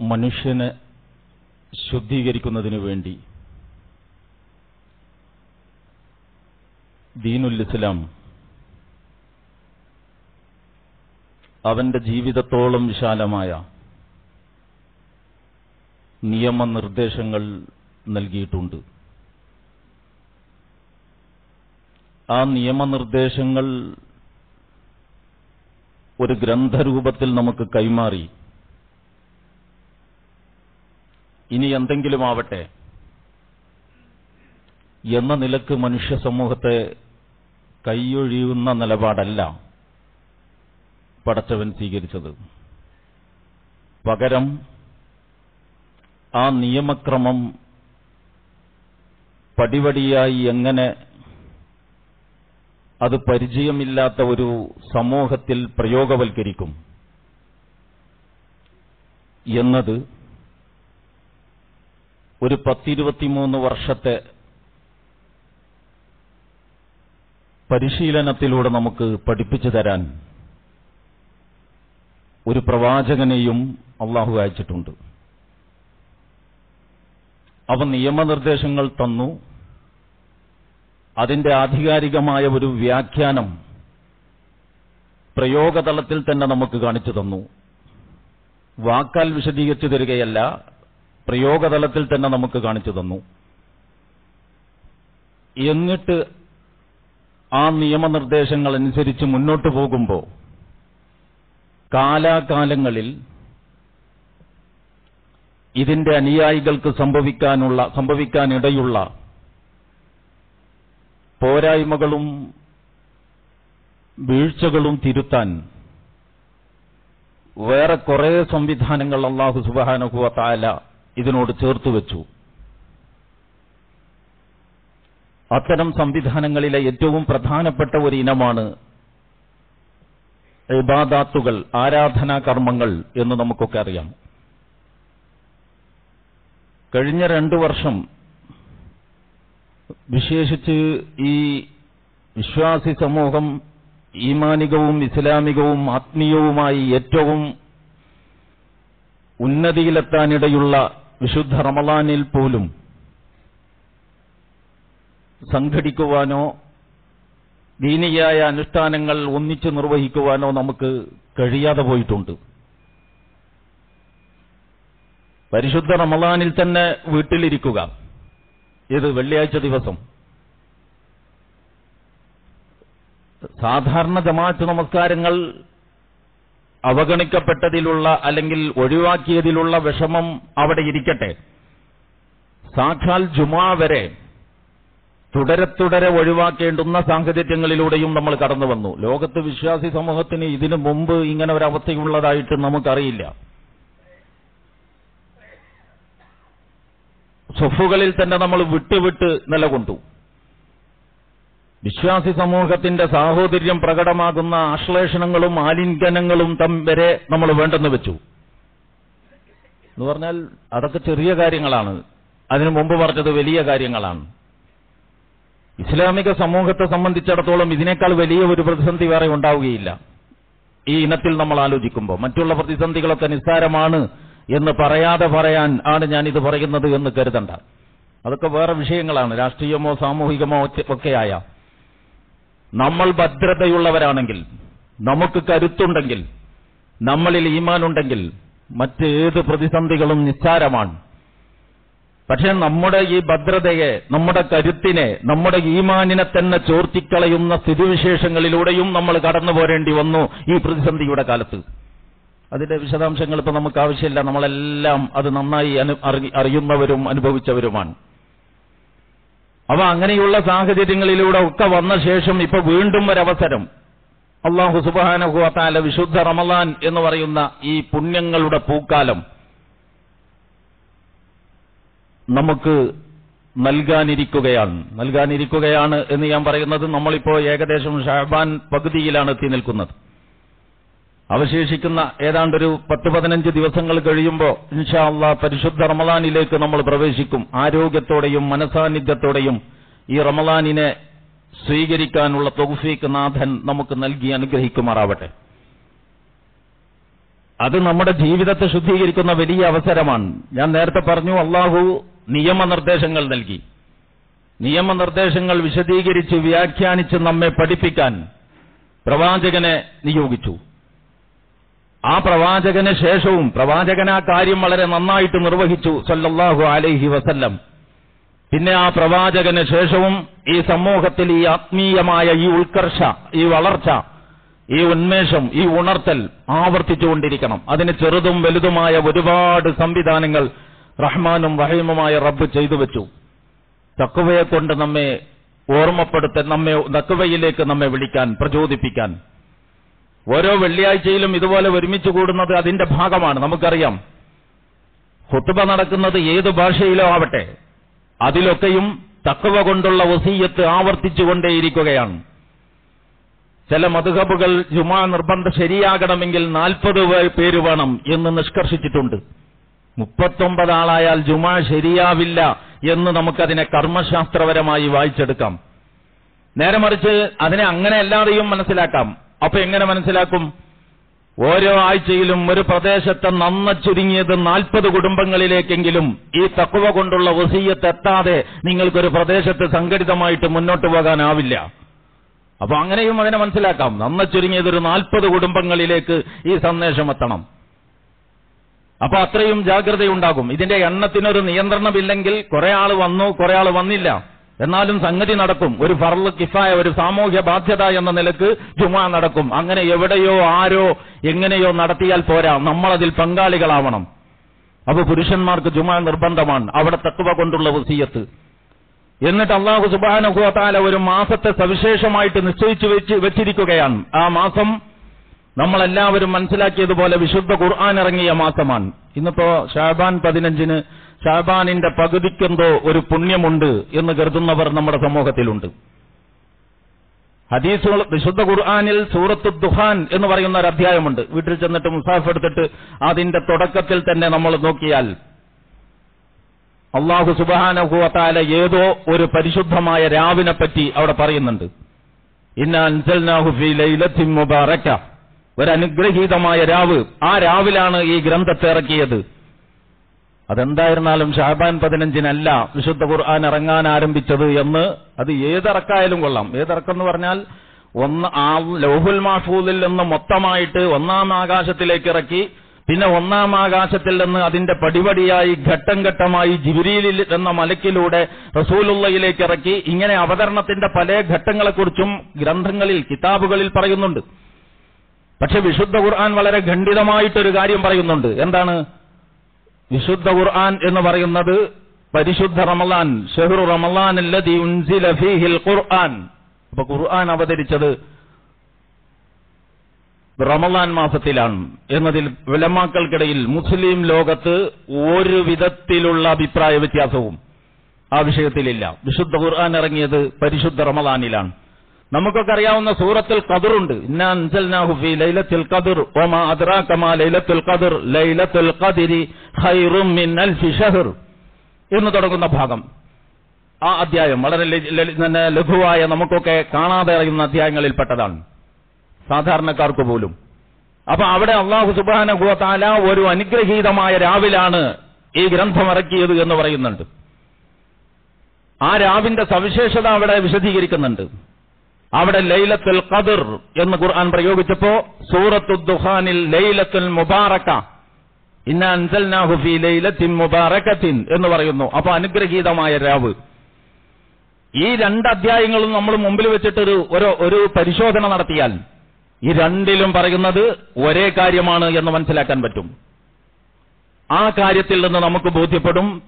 മനുഷ്യനെ ശുദ്ധീകരിക്കുന്നതിനു വേണ്ടി ദീനുൽ ഇസ്ലാം അവന്റെ ജീവിതത്തോളം വിശാലമായ നിയമനിർദ്ദേശങ്ങൾ നൽകിയിട്ടുണ്ട്. ആ നിയമനിർദ്ദേശങ്ങൾ ഒരു ഗ്രന്ഥരൂപത്തിൽ നമുക്ക് കൈമാറി. ഇനി എന്തെങ്കിലും ആവട്ടെ എന്ന നിലയ്ക്ക് മനുഷ്യ സമൂഹത്തെ കൈയൊഴിയുന്ന നിലപാടല്ല പടച്ചവൻ സ്വീകരിച്ചത്. പകരം ആ നിയമക്രമം പടിപടിയായി എങ്ങനെ അത് പരിചയമില്ലാത്ത ഒരു സമൂഹത്തിൽ പ്രയോഗവൽക്കരിക്കും എന്നത് ഒരു പത്തിരുപത്തിമൂന്ന് വർഷത്തെ പരിശീലനത്തിലൂടെ നമുക്ക് പഠിപ്പിച്ചു തരാൻ ഒരു പ്രവാചകനെയും അള്ളാഹു അയച്ചിട്ടുണ്ട്. അവ നിയമനിർദ്ദേശങ്ങൾ തന്നു. അതിന്റെ ആധികാരികമായ ഒരു വ്യാഖ്യാനം പ്രയോഗതലത്തിൽ തന്നെ നമുക്ക് കാണിച്ചു തന്നു. വാക്കാൽ വിശദീകരിച്ചു തരികയല്ല പ്രയോഗതലത്തിൽ തന്നെ നമുക്ക് കാണിച്ചു തന്നു. എന്നിട്ട് ആ നിയമനിർദ്ദേശങ്ങൾ അനുസരിച്ച് മുന്നോട്ട് പോകുമ്പോൾ കാലാകാലങ്ങളിൽ ഇതിന്റെ അനുയായികൾക്ക് സംഭവിക്കാനുള്ള സംഭവിക്കാനിടയുള്ള പോരായ്മകളും വീഴ്ചകളും തിരുത്താൻ വേറെ കുറെ സംവിധാനങ്ങൾ അള്ളാഹു സുബാനുഭവ താല ഇതിനോട് ചേർത്തു വെച്ചു. അത്തരം സംവിധാനങ്ങളിലെ ഏറ്റവും പ്രധാനപ്പെട്ട ഒരു ഇനമാണ് ഇബാദാത്തുകൾ ആരാധനാ കർമ്മങ്ങൾ എന്ന് നമുക്കൊക്കെ അറിയാം. കഴിഞ്ഞ രണ്ടു വർഷം വിശേഷിച്ച് ഈ വിശ്വാസി സമൂഹം ഈമാനികവും ഇസ്ലാമികവും ആത്മീയവുമായി ഏറ്റവും ഉന്നതിയിലെത്താനിടയുള്ള വിശുദ്ധ റമലാനിൽ പോലും സംഘടിക്കുവാനോ ദീനിയായ അനുഷ്ഠാനങ്ങൾ ഒന്നിച്ചു നിർവഹിക്കുവാനോ നമുക്ക് കഴിയാതെ പോയിട്ടുണ്ട്. പരിശുദ്ധ റമലാനിൽ തന്നെ വീട്ടിലിരിക്കുക. ഇത് വെള്ളിയാഴ്ച ദിവസം. സാധാരണ ജമാഅത്ത് നമസ്കാരങ്ങൾ അവഗണിക്കപ്പെട്ടതിലുള്ള അല്ലെങ്കിൽ ഒഴിവാക്കിയതിലുള്ള വിഷമം അവിടെ ഇരിക്കട്ടെ. സാക്ഷാൽ ജുമാ വരെ തുടരെ തുടരെ ഒഴിവാക്കേണ്ടുന്ന സാഹചര്യങ്ങളിലൂടെയും നമ്മൾ കടന്നു വന്നു. ലോകത്ത് വിശ്വാസി സമൂഹത്തിന് ഇതിനു മുമ്പ് ഇങ്ങനെ ഒരവസ്ഥയുള്ളതായിട്ട് നമുക്കറിയില്ല. സ്വഫുകളിൽ തന്നെ നമ്മൾ വിട്ടുവിട്ട് നിലകൊണ്ടു. വിശ്വാസി സമൂഹത്തിന്റെ സാഹോദര്യം പ്രകടമാകുന്ന ആശ്ലേഷണങ്ങളും ആലിംഗനങ്ങളും തം വരെ നമ്മൾ വേണ്ടെന്ന് വെച്ചു. എന്ന് പറഞ്ഞാൽ അതൊക്കെ ചെറിയ കാര്യങ്ങളാണ്. അതിനു മുമ്പ് പറഞ്ഞത് വലിയ കാര്യങ്ങളാണ്. ഇസ്ലാമിക സമൂഹത്തെ സംബന്ധിച്ചിടത്തോളം ഇതിനേക്കാൾ വലിയ ഒരു പ്രതിസന്ധി വേറെ ഉണ്ടാവുകയില്ല. ഈ ഇനത്തിൽ നമ്മൾ ആലോചിക്കുമ്പോൾ മറ്റുള്ള പ്രതിസന്ധികളൊക്കെ നിസ്സാരമാണ് എന്ന് പറയാതെ പറയാൻ ആണ് ഞാൻ ഇത് പറയുന്നത് എന്ന് കരുതണ്ട. അതൊക്കെ വേറെ വിഷയങ്ങളാണ്. രാഷ്ട്രീയമോ സാമൂഹികമോ ഒക്കെയായ നമ്മൾ ഭദ്രതയുള്ളവരാണെങ്കിൽ നമുക്ക് കരുത്തുണ്ടെങ്കിൽ നമ്മളിൽ ഈമാനുണ്ടെങ്കിൽ മറ്റേത് പ്രതിസന്ധികളും നിസ്സാരമാണ്. പക്ഷെ നമ്മുടെ ഈ ഭദ്രതയെ നമ്മുടെ കരുത്തിനെ നമ്മുടെ ഈമാനിനെ തന്നെ ചോർത്തിക്കളയുന്ന സ്ഥിതിവിശേഷങ്ങളിലൂടെയും നമ്മൾ കടന്നു പോരേണ്ടി വന്നു ഈ പ്രതിസന്ധിയുടെ കാലത്ത്. അതിന്റെ വിശദാംശങ്ങൾ ഇപ്പൊ നമുക്ക് ആവശ്യമില്ല. നമ്മളെല്ലാം അത് നന്നായി അറിയുന്നവരും അനുഭവിച്ചവരുമാണ്. അവ അങ്ങനെയുള്ള സാഹചര്യങ്ങളിലൂടെ ഒക്കെ വന്ന ശേഷം ഇപ്പൊ വീണ്ടും ഒരവസരം. അള്ളാഹു സുബാനഹുഅത്താല വിശുദ്ധ റമലാൻ എന്ന് പറയുന്ന ഈ പുണ്യങ്ങളുടെ പൂക്കാലം. നമുക്ക് നൽകാനിരിക്കുകയാണ്. നൽകാനിരിക്കുകയാണ് എന്ന് ഞാൻ പറയുന്നത് നമ്മളിപ്പോ ഏകദേശം ഷഹബാൻ പകുതിയിലാണ് എത്തി നിൽക്കുന്നത്. അവശേഷിക്കുന്ന ഏതാണ്ടൊരു പത്ത് പതിനഞ്ച് ദിവസങ്ങൾ കഴിയുമ്പോൾ ഇൻഷാ അള്ളാ പരിശുദ്ധ റമലാനിലേക്ക് നമ്മൾ പ്രവേശിക്കും. ആരോഗ്യത്തോടെയും മനസാന്നിധ്യത്തോടെയും ഈ റമലാനിനെ സ്വീകരിക്കാനുള്ള തൗഫീഖ് നാഥൻ നമുക്ക് നൽകി അനുഗ്രഹിക്കുമാറാവട്ടെ. അത് നമ്മുടെ ജീവിതത്തെ ശുദ്ധീകരിക്കുന്ന വലിയ അവസരമാണ്. ഞാൻ നേരത്തെ പറഞ്ഞു അള്ളാഹു നിയമനിർദ്ദേശങ്ങൾ നൽകി. നിയമനിർദ്ദേശങ്ങൾ വിശദീകരിച്ച് വ്യാഖ്യാനിച്ച് നമ്മെ പഠിപ്പിക്കാൻ പ്രവാചകനെ നിയോഗിച്ചു. ആ പ്രവാചകന് ശേഷവും പ്രവാചകൻ ആ കാര്യം വളരെ നന്നായിട്ട് നിർവഹിച്ചു സല്ലല്ലാഹു അലൈഹി വസല്ലം. പിന്നെ ആ പ്രവാചകന് ശേഷവും ഈ സമൂഹത്തിൽ ഈ ആത്മീയമായ ഈ ഉത്കർഷ ഈ വളർച്ച ഈ ഉന്മേഷം ഈ ഉണർത്തൽ ആവർത്തിച്ചുകൊണ്ടിരിക്കണം. അതിന് ചെറുതും വലുതുമായ ഒരുപാട് സംവിധാനങ്ങൾ റഹ്മാനും റഹീമുമായ റബ്ബ് ചെയ്തു വെച്ചു. തക്കുവയെ കൊണ്ട് നമ്മെ ഓർമ്മപ്പെടുത്ത നമ്മെ തക്കുവയിലേക്ക് നമ്മെ വിളിക്കാൻ പ്രചോദിപ്പിക്കാൻ. ഓരോ വെള്ളിയാഴ്ചയിലും ഇതുപോലെ ഒരുമിച്ച് കൂടുന്നത് അതിന്റെ ഭാഗമാണ് നമുക്കറിയാം. ഹുത്തുബ നടക്കുന്നത് ഏത് ഭാഷയിലോ ആവട്ടെ അതിലൊക്കെയും തക്കവ കൊണ്ടുള്ള വസീയത്ത് ആവർത്തിച്ചുകൊണ്ടേയിരിക്കുകയാണ്. ചില മധുഹബുകൾ ജുമാ നിർബന്ധം ശരിയാകണമെങ്കിൽ നാൽപ്പത് പേര് വേണം എന്ന് നിഷ്കർഷിച്ചിട്ടുണ്ട്. മുപ്പത്തൊമ്പത് ആളായാൽ ജുമാ ശരിയാവില്ല എന്ന് നമുക്കതിനെ കർമ്മശാസ്ത്രപരമായി വായിച്ചെടുക്കാം. നേരെ മറിച്ച് അതിനെ അങ്ങനെ എല്ലാവരെയും മനസ്സിലാക്കാം. അപ്പൊ എങ്ങനെ മനസ്സിലാക്കും? ഓരോ ആഴ്ചയിലും ഒരു പ്രദേശത്തെ നന്ന ചുരുങ്ങിയത് നാൽപ്പത് കുടുംബങ്ങളിലേക്കെങ്കിലും ഈ തക്കുവ കൊണ്ടുള്ള വസീയത്ത് എത്താതെ നിങ്ങൾക്കൊരു പ്രദേശത്ത് സംഘടിതമായിട്ട് മുന്നോട്ട് പോകാനാവില്ല. അപ്പൊ അങ്ങനെയും അതിനെ മനസ്സിലാക്കാം. നന്ന ചുരുങ്ങിയത് ഒരു നാൽപ്പത് കുടുംബങ്ങളിലേക്ക് ഈ സന്ദേശം എത്തണം. അപ്പൊ അത്രയും ജാഗ്രതയുണ്ടാകും. ഇതിന്റെ എണ്ണത്തിനൊരു നിയന്ത്രണമില്ലെങ്കിൽ കുറെ ആൾ വന്നു കുറെ ആൾ വന്നില്ല. എന്നാലും സംഗതി നടക്കും. ഒരു ഫർൾ കിഫായ ഒരു സാമൂഹ്യ ബാധ്യത എന്ന നിലയ്ക്ക് ജുമാ നടക്കും. അങ്ങനെ എവിടെയോ ആരോ എങ്ങനെയോ നടത്തിയാൽ പോരാ. നമ്മളതിൽ പങ്കാളികളാവണം. അപ്പൊ പുരുഷന്മാർക്ക് ജുമാ നിർബന്ധമാണ്. അവിടെ തക്കുവ കൊണ്ടുള്ള വസീയത്ത്. എന്നിട്ട് അള്ളാഹു സുബാനുഭവത്താല ഒരു മാസത്തെ സവിശേഷമായിട്ട് നിശ്ചയിച്ചു വെച്ച് വെച്ചിരിക്കുകയാണ്. ആ മാസം നമ്മളെല്ലാവരും മനസ്സിലാക്കിയതുപോലെ വിശുദ്ധ ഖുർആൻ ഇറങ്ങിയ മാസമാണ്. ഇന്നിപ്പോ ഷാബാൻ പതിനഞ്ചിന് ഷാബാനിന്റെ പകുതിക്കെന്തോ ഒരു പുണ്യമുണ്ട് എന്ന് കരുതുന്നവർ നമ്മുടെ സമൂഹത്തിലുണ്ട്. ഹദീസുകൾ വിശുദ്ധ ഖുർആാനിൽ സൂറത്ത് ദുഹാൻ എന്ന് പറയുന്ന ഒരു അധ്യായമുണ്ട്. വീട്ടിൽ ചെന്നിട്ട് മുസാഫ് എടുത്തിട്ട് അതിന്റെ തുടക്കത്തിൽ തന്നെ നമ്മൾ നോക്കിയാൽ അള്ളാഹു സുബാനഹുവത്താല ഏതോ ഒരു പരിശുദ്ധമായ രാവിനെ പറ്റി അവിടെ പറയുന്നുണ്ട്. ഇന്ന അൻസൽനാഹു ഫീ ലൈലത്തിൻ മുബാറക ഒരു അനുഗ്രഹീതമായ രാവ്. ആ രാവിലാണ് ഈ ഗ്രന്ഥത്തെ ഇറക്കിയത്. അതെന്തായിരുന്നാലും ഷാബാൻ പതിനഞ്ചിനല്ല വിശുദ്ധ ഖുർആൻ ഇറങ്ങാൻ ആരംഭിച്ചത് എന്ന് അത് ഏതിറക്കായാലും കൊള്ളാം. ഏതിറക്കം എന്ന് പറഞ്ഞാൽ ഒന്ന് ആ ലൗഹുൽ മാഫൂദിൽ നിന്ന് മൊത്തമായിട്ട് ഒന്നാം ആകാശത്തിലേക്ക് ഇറക്കി പിന്നെ ഒന്നാം ആകാശത്തിൽ നിന്ന് അതിന്റെ പടിപടിയായി ഘട്ടം ഘട്ടമായി ജിബിരിയിൽ എന്ന മലക്കിലൂടെ റസൂലുള്ളയിലേക്ക് ഇറക്കി ഇങ്ങനെ അവതരണത്തിന്റെ പല ഘട്ടങ്ങളെക്കുറിച്ചും ഗ്രന്ഥങ്ങളിൽ കിതാബുകളിൽ പറയുന്നുണ്ട്. പക്ഷെ വിശുദ്ധ ഖുർആൻ വളരെ ഖണ്ഡിതമായിട്ടൊരു കാര്യം പറയുന്നുണ്ട്. എന്താണ്? വിശുദ്ധ ഖുർആൻ എന്ന് പറയുന്നത് പരിശുദ്ധ റമലാൻ ഷെഹ്റു റമലാൻ ഖുർആൻ. അപ്പൊ ഖുർആൻ അവതരിച്ചത് റമലാൻ മാസത്തിലാണ്. എന്നതിൽ വിലമാക്കൾക്കിടയിൽ മുസ്ലിം ലോകത്ത് ഒരു വിധത്തിലുള്ള അഭിപ്രായ വ്യത്യാസവും ആ വിഷയത്തിലില്ല. വിശുദ്ധ ഖുർആൻ ഇറങ്ങിയത് പരിശുദ്ധ റമലാനിലാണ് നമുക്കൊക്കെ അറിയാവുന്ന സൂറത്തിൽ കതിറുണ്ട് ലൈലത്തുൽ ലൈലത്തുൽ ലൈലത്തുൽ മിൻ ഷഹർ. എന്ന് തുടങ്ങുന്ന ഭാഗം. ആ അധ്യായം വളരെ ലഘുവായ നമുക്കൊക്കെ കാണാതെ അറിയുന്ന അധ്യായങ്ങളിൽപ്പെട്ടതാണ്. സാധാരണക്കാർക്ക് പോലും. അപ്പൊ അവിടെ അള്ളാഹു സുബാനഹുവത്താല ഒരു അനുഗ്രഹീതമായ രാവിലാണ് ഈ ഗ്രന്ഥം ഇറക്കിയത് എന്ന് പറയുന്നുണ്ട്. ആ രാവിന്റെ സവിശേഷത അവിടെ വിശദീകരിക്കുന്നുണ്ട്. അവിടെ ലൈലത്തുൽ ഖദർ എന്ന് ഖുർആൻ പ്രയോഗിച്ചപ്പോ സൂറത്തു ദുഹാനിൽ ലൈലത്തുൽ മുബാറക്ക. ഇന്ന അൻസൽനാഹു ഫീ ലൈലത്തിൻ എന്ന് പറയുന്നു. അപ്പൊ അനുഗ്രഹീതമായ രാവ്. ഈ രണ്ട് അധ്യായങ്ങളും നമ്മൾ മുമ്പിൽ വെച്ചിട്ടൊരു ഒരു ഒരു പരിശോധന നടത്തിയാൽ ഈ രണ്ടിലും പറയുന്നത് ഒരേ കാര്യമാണ് എന്ന് മനസ്സിലാക്കാൻ പറ്റും. ആ കാര്യത്തിൽ നിന്ന് നമുക്ക് ബോധ്യപ്പെടും.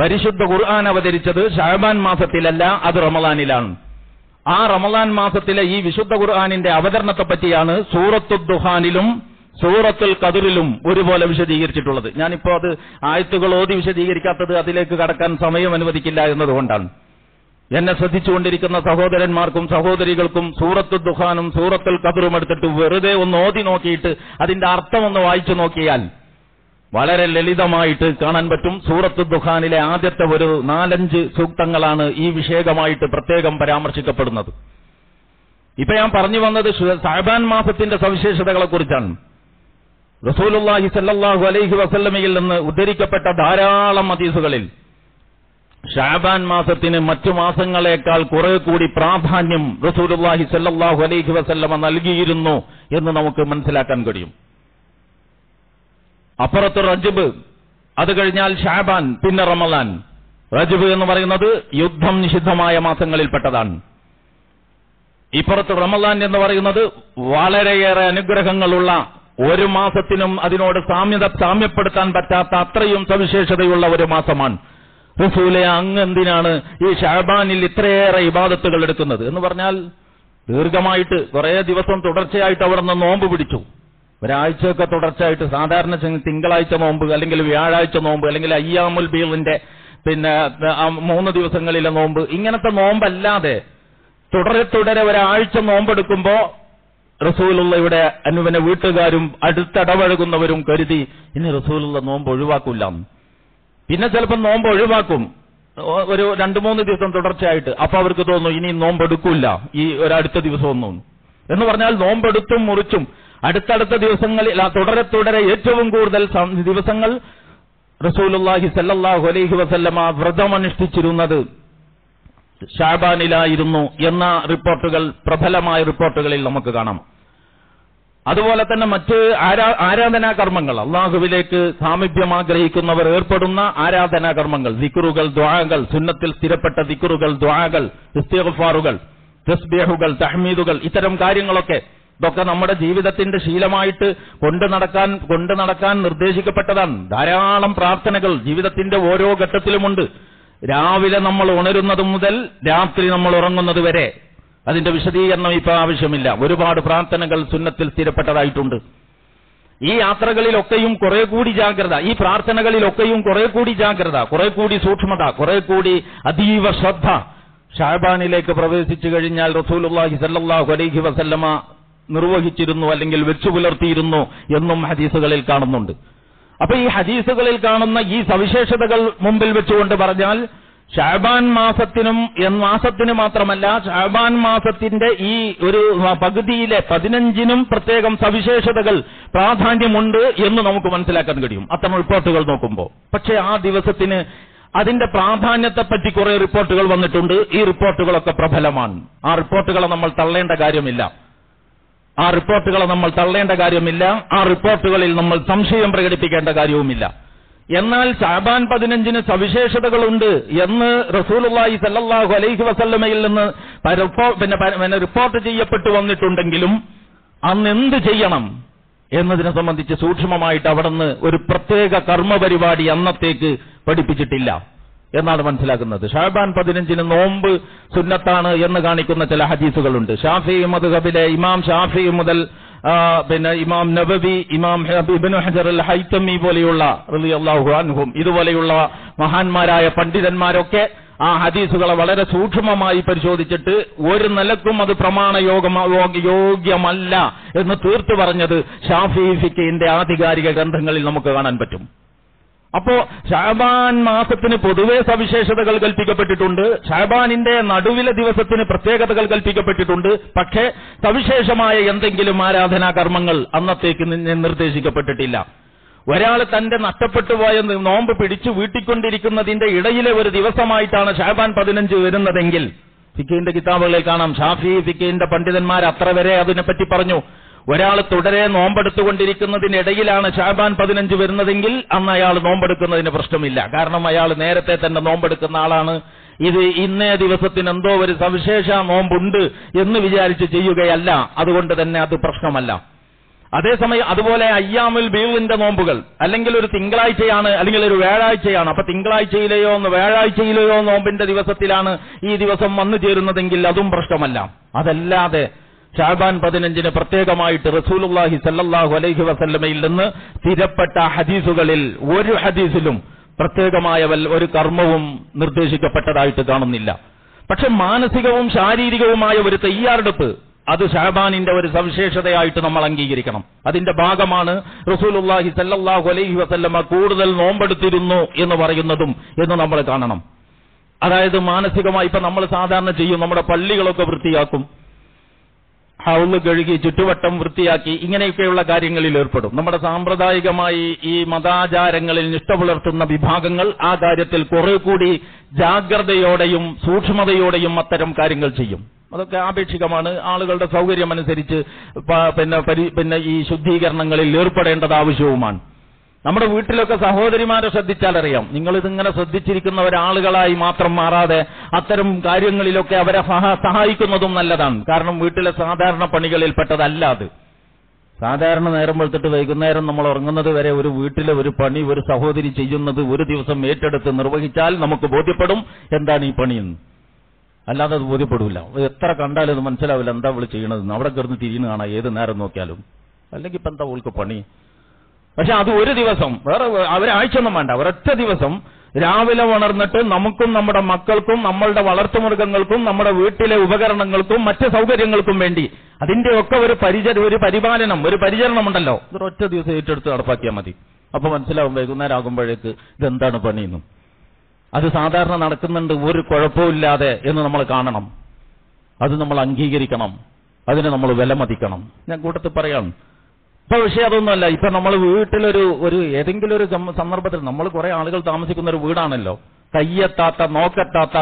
പരിശുദ്ധ ഖുർആൻ അവതരിച്ചത് ഷാബാൻ മാസത്തിലല്ല അത് റമലാനിലാണ് ആ റമദാൻ മാസത്തിലെ ഈ വിശുദ്ധ ഖുർആാനിന്റെ അവതരണത്തെ പറ്റിയാണ് സൂറത്തു ദുഹാനിലും സൂറത്തുൽ കതിറിലും ഒരുപോലെ വിശദീകരിച്ചിട്ടുള്ളത്. ഞാനിപ്പോ അത് ആയത്തുകൾ ഓതി വിശദീകരിക്കാത്തത് അതിലേക്ക് കടക്കാൻ സമയം അനുവദിക്കില്ല എന്നതുകൊണ്ടാണ്. എന്നെ ശ്രദ്ധിച്ചുകൊണ്ടിരിക്കുന്ന സഹോദരന്മാർക്കും സഹോദരികൾക്കും സൂറത്തു ദുഹാനും സൂറത്തുൽ കതിറും എടുത്തിട്ട് വെറുതെ ഒന്ന് ഓതി നോക്കിയിട്ട് അതിന്റെ അർത്ഥം ഒന്ന് വായിച്ചു നോക്കിയാൽ വളരെ ലളിതമായിട്ട് കാണാൻ പറ്റും. സൂറത്ത് ദുഖാനിലെ ആദ്യത്തെ ഒരു നാലഞ്ച് സൂക്തങ്ങളാണ് ഈ വിഷയകമായിട്ട് പ്രത്യേകം പരാമർശിക്കപ്പെടുന്നത്. ഇപ്പൊ ഞാൻ പറഞ്ഞു വന്നത് സാബാൻ മാസത്തിന്റെ സവിശേഷതകളെ കുറിച്ചാണ് റസൂലുള്ളാഹി സല്ലാഹു അലൈഹി വസല്ലമയിൽ നിന്ന് ഉദ്ധരിക്കപ്പെട്ട ധാരാളം ഹദീസുകളിൽ ഷാബാൻ മാസത്തിന് മറ്റു മാസങ്ങളെക്കാൾ കുറെ കൂടി പ്രാധാന്യം റസൂലുള്ളാഹി സല്ലാഹു അലൈഹി വസല്ലമ നൽകിയിരുന്നു എന്ന് നമുക്ക് മനസ്സിലാക്കാൻ കഴിയും. അപ്പുറത്ത് റജബ് അത് കഴിഞ്ഞാൽ ഷാബാൻ പിന്നെ റമലാൻ. റജബ് എന്ന് പറയുന്നത് യുദ്ധം നിഷിദ്ധമായ മാസങ്ങളിൽപ്പെട്ടതാണ്. ഇപ്പുറത്ത് റമലാൻ എന്ന് പറയുന്നത് വളരെയേറെ അനുഗ്രഹങ്ങളുള്ള ഒരു മാസത്തിനും അതിനോട് സാമ്യത സാമ്യപ്പെടുത്താൻ പറ്റാത്ത അത്രയും സവിശേഷതയുള്ള ഒരു മാസമാണ്. റസൂലെ അങ്ങെന്തിനാണ് ഈ ഷാബാനിൽ ഇത്രയേറെ ഇബാദത്തുകൾ എടുക്കുന്നത്? എന്ന് പറഞ്ഞാൽ ദീർഘമായിട്ട് കുറേ ദിവസം തുടർച്ചയായിട്ട് അവിടെ നിന്ന് നോമ്പ് പിടിച്ചു. ഒരാഴ്ചയൊക്കെ തുടർച്ചയായിട്ട് സാധാരണ തിങ്കളാഴ്ച നോമ്പ് അല്ലെങ്കിൽ വ്യാഴാഴ്ച നോമ്പ് അല്ലെങ്കിൽ അയ്യാമുൽ ബീളിന്റെ പിന്നെ മൂന്ന് ദിവസങ്ങളിലെ നോമ്പ്. ഇങ്ങനത്തെ നോമ്പല്ലാതെ തുടരെ തുടരെ ഒരാഴ്ച നോമ്പെടുക്കുമ്പോ റസൂലുള്ള ഇവിടെ അനുവിനെ വീട്ടുകാരും അടുത്തടപഴകുന്നവരും കരുതി ഇനി റസൂലുള്ള നോമ്പ് ഒഴിവാക്കൂല. പിന്നെ ചിലപ്പോൾ നോമ്പ് ഒഴിവാക്കും. ഒരു രണ്ടു മൂന്ന് ദിവസം തുടർച്ചയായിട്ട്. അപ്പൊ അവർക്ക് തോന്നും ഇനി നോമ്പെടുക്കൂല. ഈ ഒരടുത്ത ദിവസമൊന്നും. എന്ന് പറഞ്ഞാൽ നോമ്പെടുത്തും മുറിച്ചും അടുത്തടുത്ത ദിവസങ്ങളിൽ തുടരെ തുടരെ ഏറ്റവും കൂടുതൽ ദിവസങ്ങൾ റസൂലുള്ളാഹി സല്ലാഹു അലൈഹി വസല്ലമ വ്രതമനുഷ്ഠിച്ചിരുന്നത് ഷാബാനിലായിരുന്നു എന്ന റിപ്പോർട്ടുകൾ പ്രബലമായ റിപ്പോർട്ടുകളിൽ നമുക്ക് കാണാം. അതുപോലെ തന്നെ മറ്റ് ആരാ ആരാധനാ കർമ്മങ്ങൾ. അള്ളാഹുവിലേക്ക് സാമീപ്യം ആഗ്രഹിക്കുന്നവർ ഏർപ്പെടുന്ന ആരാധനാ കർമ്മങ്ങൾ. ദിക്കുറുകൾ ദ്വാകൾ സുന്നത്തിൽ സ്ഥിരപ്പെട്ട ദിക്കുറുകൾ ദ്വാകൾ ഇസ്തിഗ്ഫാറുകൾ തസ്ബേഹുകൾ തഹ്മീദുകൾ ഇത്തരം കാര്യങ്ങളൊക്കെ ഇതൊക്കെ നമ്മുടെ ജീവിതത്തിന്റെ ശീലമായിട്ട് കൊണ്ടു നടക്കാൻ കൊണ്ടു നടക്കാൻ നിർദ്ദേശിക്കപ്പെട്ടതാണ്. ധാരാളം പ്രാർത്ഥനകൾ ജീവിതത്തിന്റെ ഓരോ ഘട്ടത്തിലുമുണ്ട്. രാവിലെ നമ്മൾ ഉണരുന്നത് മുതൽ രാത്രി നമ്മൾ ഉറങ്ങുന്നത് വരെ. അതിന്റെ വിശദീകരണം ഇപ്പൊ ആവശ്യമില്ല. ഒരുപാട് പ്രാർത്ഥനകൾ സുന്നത്തിൽ സ്ഥിരപ്പെട്ടതായിട്ടുണ്ട്. ഈ യാത്രകളിലൊക്കെയും കുറെ കൂടി ജാഗ്രത. ഈ പ്രാർത്ഥനകളിലൊക്കെയും കുറെ കൂടി ജാഗ്രത. കുറെ കൂടി സൂക്ഷ്മത. കുറെ കൂടി അതീവ ശ്രദ്ധ. ഷാബാനിലേക്ക് പ്രവേശിച്ചു കഴിഞ്ഞാൽ റസൂലുള്ളാഹി സല്ലാഹു അലൈഹി വസല്ലമ നിർവഹിച്ചിരുന്നു അല്ലെങ്കിൽ വെച്ചു പുലർത്തിയിരുന്നു എന്നും ഹദീസുകളിൽ കാണുന്നുണ്ട്. അപ്പൊ ഈ ഹദീസുകളിൽ കാണുന്ന ഈ സവിശേഷതകൾ മുമ്പിൽ വെച്ചുകൊണ്ട് പറഞ്ഞാൽ ഷാബാൻ മാസത്തിനും മാസത്തിന് മാത്രമല്ല ഷാബാൻ മാസത്തിന്റെ ഈ ഒരു പകുതിയിലെ പതിനഞ്ചിനും പ്രത്യേകം സവിശേഷതകൾ പ്രാധാന്യമുണ്ട് എന്ന് നമുക്ക് മനസ്സിലാക്കാൻ കഴിയും. അത്തരം റിപ്പോർട്ടുകൾ നോക്കുമ്പോൾ പക്ഷേ ആ ദിവസത്തിന് അതിന്റെ പ്രാധാന്യത്തെപ്പറ്റി കുറെ റിപ്പോർട്ടുകൾ വന്നിട്ടുണ്ട്. ഈ റിപ്പോർട്ടുകളൊക്കെ പ്രബലമാണ്. ആ റിപ്പോർട്ടുകളെ നമ്മൾ തള്ളേണ്ട കാര്യമില്ല. ആ റിപ്പോർട്ടുകളെ നമ്മൾ തള്ളേണ്ട കാര്യമില്ല ആ റിപ്പോർട്ടുകളിൽ നമ്മൾ സംശയം പ്രകടിപ്പിക്കേണ്ട കാര്യവുമില്ല. എന്നാൽ ഷാബാൻ പതിനഞ്ചിന് സവിശേഷതകളുണ്ട് എന്ന് റസൂലുള്ളാഹി സല്ലല്ലാഹു അലൈഹി വസല്ലമയിൽ നിന്ന് പിന്നെ റിപ്പോർട്ട് ചെയ്യപ്പെട്ടു വന്നിട്ടുണ്ടെങ്കിലും അന്ന് എന്ത് ചെയ്യണം എന്നതിനെ സംബന്ധിച്ച് സൂക്ഷ്മമായിട്ട് അവിടുന്ന് ഒരു പ്രത്യേക കർമ്മപരിപാടി അന്നത്തേക്ക് പഠിപ്പിച്ചിട്ടില്ല. എന്നാണ് മനസ്സിലാക്കുന്നത്. ഷാബാൻ പതിനഞ്ചിന് നോമ്പ് സുന്നത്താണ് എന്ന് കാണിക്കുന്ന ചില ഹദീസുകളുണ്ട്. ഷാഫി കബിലെ ഇമാം ഷാഫി മുതൽ പിന്നെ ഇമാം നബബി ഇമാം ഇബിൻ ഹജർ അൽ ഹൈത്തമി പോലെയുള്ള റളിയല്ലാഹു അൻഹും ഇതുപോലെയുള്ള മഹാന്മാരായ പണ്ഡിതന്മാരൊക്കെ ആ ഹദീസുകളെ വളരെ സൂക്ഷ്മമായി പരിശോധിച്ചിട്ട് ഒരു നിലക്കും അത് പ്രമാണ യോഗ്യമല്ല എന്ന് തീർത്തു പറഞ്ഞത് ഷാഫി ഫിക്കിന്റെ ആധികാരിക ഗ്രന്ഥങ്ങളിൽ നമുക്ക് കാണാൻ പറ്റും. അപ്പോ ഷാബാൻ മാസത്തിന് പൊതുവേ സവിശേഷതകൾ കൽപ്പിക്കപ്പെട്ടിട്ടുണ്ട്. ഷാബാനിന്റെ നടുവിലെ ദിവസത്തിന് പ്രത്യേകതകൾ കൽപ്പിക്കപ്പെട്ടിട്ടുണ്ട്. പക്ഷേ സവിശേഷമായ എന്തെങ്കിലും ആരാധനാ കർമ്മങ്ങൾ അന്നത്തേക്ക് നിർദ്ദേശിക്കപ്പെട്ടിട്ടില്ല. ഒരാൾ തന്റെ നഷ്ടപ്പെട്ടു പോയ നോമ്പ് പിടിച്ചു വീട്ടിക്കൊണ്ടിരിക്കുന്നതിന്റെ ഇടയിലെ ഒരു ദിവസമായിട്ടാണ് ഷാബാൻ പതിനഞ്ച് വരുന്നതെങ്കിൽ ഫിക്കിന്റെ കിതാബുകളിൽ കാണാം. ഷാഫി ഫിക്കിന്റെ പണ്ഡിതന്മാർ അത്ര വരെ അതിനെപ്പറ്റി പറഞ്ഞു. ഒരാൾ തുടരെ നോമ്പെടുത്തുകൊണ്ടിരിക്കുന്നതിനിടയിലാണ് ഷാബാൻ പതിനഞ്ച് വരുന്നതെങ്കിൽ അന്ന് അയാൾ നോമ്പെടുക്കുന്നതിന് പ്രശ്നമില്ല. കാരണം അയാൾ നേരത്തെ തന്നെ നോമ്പെടുക്കുന്ന ആളാണ്. ഇത് ഇന്നേ ദിവസത്തിന് എന്തോ ഒരു സവിശേഷ നോമ്പുണ്ട് എന്ന് വിചാരിച്ച് ചെയ്യുകയല്ല. അതുകൊണ്ട് തന്നെ അത് പ്രശ്നമല്ല. അതേസമയം അതുപോലെ അയ്യാമുൽ ബീവിന്റെ നോമ്പുകൾ. അല്ലെങ്കിൽ ഒരു തിങ്കളാഴ്ചയാണ് അല്ലെങ്കിൽ ഒരു വ്യാഴാഴ്ചയാണ്. അപ്പൊ തിങ്കളാഴ്ചയിലെയോ വ്യാഴാഴ്ചയിലെയോ നോമ്പിന്റെ ദിവസത്തിലാണ് ഈ ദിവസം വന്നു ചേരുന്നതെങ്കിൽ അതും പ്രശ്നമല്ല. അതല്ലാതെ ഷാബാൻ പതിനഞ്ചിന് പ്രത്യേകമായിട്ട് റസൂലുള്ളാഹി സല്ലാഹു അലൈഹി വസല്ലമയിൽ നിന്ന് സ്ഥിരപ്പെട്ട ഹദീസുകളിൽ ഒരു ഹദീസിലും പ്രത്യേകമായ ഒരു കർമ്മവും നിർദ്ദേശിക്കപ്പെട്ടതായിട്ട് കാണുന്നില്ല. പക്ഷെ മാനസികവും ശാരീരികവുമായ ഒരു തയ്യാറെടുപ്പ് അത് ഷാബാനിന്റെ ഒരു സവിശേഷതയായിട്ട് നമ്മൾ അംഗീകരിക്കണം. അതിന്റെ ഭാഗമാണ് റസൂലുള്ളാഹി സല്ലാഹു അലൈഹി വസല്ലമ കൂടുതൽ നോമ്പെടുത്തിരുന്നു എന്ന് പറയുന്നതും എന്ന് നമ്മൾ കാണണം. അതായത് മാനസികമായി ഇപ്പൊ നമ്മൾ സാധാരണ ചെയ്യും നമ്മുടെ പള്ളികളൊക്കെ വൃത്തിയാക്കും. ഹൗൽ കഴുകി ചുറ്റുവട്ടം വൃത്തിയാക്കി ഇങ്ങനെയൊക്കെയുള്ള കാര്യങ്ങളിൽ ഏർപ്പെടും. നമ്മുടെ സാമ്പ്രദായികമായി ഈ മതാചാരങ്ങളിൽ നിഷ്ഠ പുലർത്തുന്ന വിഭാഗങ്ങൾ ആ കാര്യത്തിൽ കുറെ കൂടി ജാഗ്രതയോടെയും സൂക്ഷ്മതയോടെയും അത്തരം കാര്യങ്ങൾ ചെയ്യും. അതൊക്കെ ആപേക്ഷികമാണ്. ആളുകളുടെ സൗകര്യമനുസരിച്ച് പിന്നെ പിന്നെ ഈ ശുദ്ധീകരണങ്ങളിൽ ഏർപ്പെടേണ്ടത് ആവശ്യവുമാണ്. നമ്മുടെ വീട്ടിലൊക്കെ സഹോദരിമാരെ ശ്രദ്ധിച്ചാലറിയാം. നിങ്ങൾ ഇതിങ്ങനെ ശ്രദ്ധിച്ചിരിക്കുന്ന ഒരാളുകളായി മാത്രം മാറാതെ അത്തരം കാര്യങ്ങളിലൊക്കെ അവരെ സഹായിക്കുന്നതും നല്ലതാണ്. കാരണം വീട്ടിലെ സാധാരണ പണികളിൽപ്പെട്ടതല്ല അത്. സാധാരണ നേരം വെളുത്തിട്ട് വൈകുന്നേരം നമ്മൾ ഉറങ്ങുന്നത് വരെ ഒരു വീട്ടിലെ ഒരു പണി ഒരു സഹോദരി ചെയ്യുന്നത് ഒരു ദിവസം ഏറ്റെടുത്ത് നിർവഹിച്ചാൽ നമുക്ക് ബോധ്യപ്പെടും എന്താണ് ഈ പണിയെന്ന്. അല്ലാതെ അത് ബോധ്യപ്പെടില്ല എത്ര കണ്ടാലും അത് മനസ്സിലാവില്ല എന്താ അവൾ ചെയ്യണതെന്ന്. അവിടെ കിടന്ന് തിരിയുന്ന കാണാം ഏത് നേരം നോക്കിയാലും. അല്ലെങ്കിൽ ഇപ്പം എന്താ അവൾക്ക് പണി? പക്ഷെ അത് ഒരു ദിവസം വേറെ അവരാഴ്ചയൊന്നും വേണ്ട ഒരൊറ്റ ദിവസം രാവിലെ ഉണർന്നിട്ട് നമുക്കും നമ്മുടെ മക്കൾക്കും നമ്മളുടെ വളർത്തുമൃഗങ്ങൾക്കും നമ്മുടെ വീട്ടിലെ ഉപകരണങ്ങൾക്കും മറ്റ് സൗകര്യങ്ങൾക്കും വേണ്ടി അതിന്റെ ഒക്കെ ഒരു പരിചര ഒരു പരിപാലനം ഒരു പരിചരണം ഉണ്ടല്ലോ ഒരൊറ്റ ദിവസം ഏറ്റെടുത്ത് നടപ്പാക്കിയാൽ മതി. അപ്പൊ മനസ്സിലാവും വൈകുന്നേരം ആകുമ്പോഴേക്ക് ഇതെന്താണ് പണിയെന്നും. അത് സാധാരണ നടക്കുന്നുണ്ട് ഒരു കുഴപ്പമില്ലാതെ എന്ന് നമ്മൾ കാണണം. അത് നമ്മൾ അംഗീകരിക്കണം. അതിനെ നമ്മൾ വിലമതിക്കണം. ഞാൻ കൂട്ടത്തിൽ പറയാം. ഇപ്പൊ വിഷയം അതൊന്നുമല്ല. ഇപ്പൊ നമ്മൾ വീട്ടിലൊരു ഒരു ഏതെങ്കിലും ഒരു സന്ദർഭത്തിൽ നമ്മൾ കുറെ ആളുകൾ താമസിക്കുന്ന ഒരു വീടാണല്ലോ. കയ്യെത്താത്ത നോക്കെത്താത്ത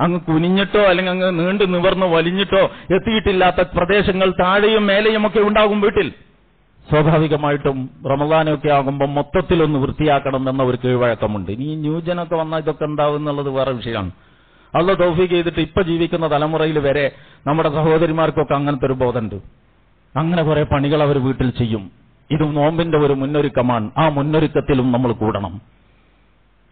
അങ്ങ് കുനിഞ്ഞിട്ടോ അല്ലെങ്കിൽ അങ്ങ് നീണ്ടു നിവർന്ന് വലിഞ്ഞിട്ടോ എത്തിയിട്ടില്ലാത്ത പ്രദേശങ്ങൾ താഴെയും മേലെയും ഒക്കെ ഉണ്ടാകും വീട്ടിൽ. സ്വാഭാവികമായിട്ടും റമദാനൊക്കെ ആകുമ്പോൾ മൊത്തത്തിലൊന്ന് വൃത്തിയാക്കണം എന്ന ഒരു കീഴ്വഴക്കമുണ്ട്. ഇനി ന്യൂജനൊക്കെ വന്നാൽ ഇതൊക്കെ ഉണ്ടാവും എന്നുള്ളത് വേറെ വിഷയമാണ്. അള്ള തൗഫീഖ് ചെയ്തിട്ട് ഇപ്പൊ ജീവിക്കുന്ന തലമുറയിൽ വരെ നമ്മുടെ സഹോദരിമാർക്കൊക്കെ അങ്ങനത്തെ ഒരു ബോധമുണ്ട്. അങ്ങനെ കുറെ പണികൾ അവർ വീട്ടിൽ ചെയ്യും. ഇത് നോമ്പിന്റെ ഒരു മുന്നൊരുക്കമാണ്. ആ മുന്നൊരുക്കത്തിലും നമ്മൾ കൂടണം.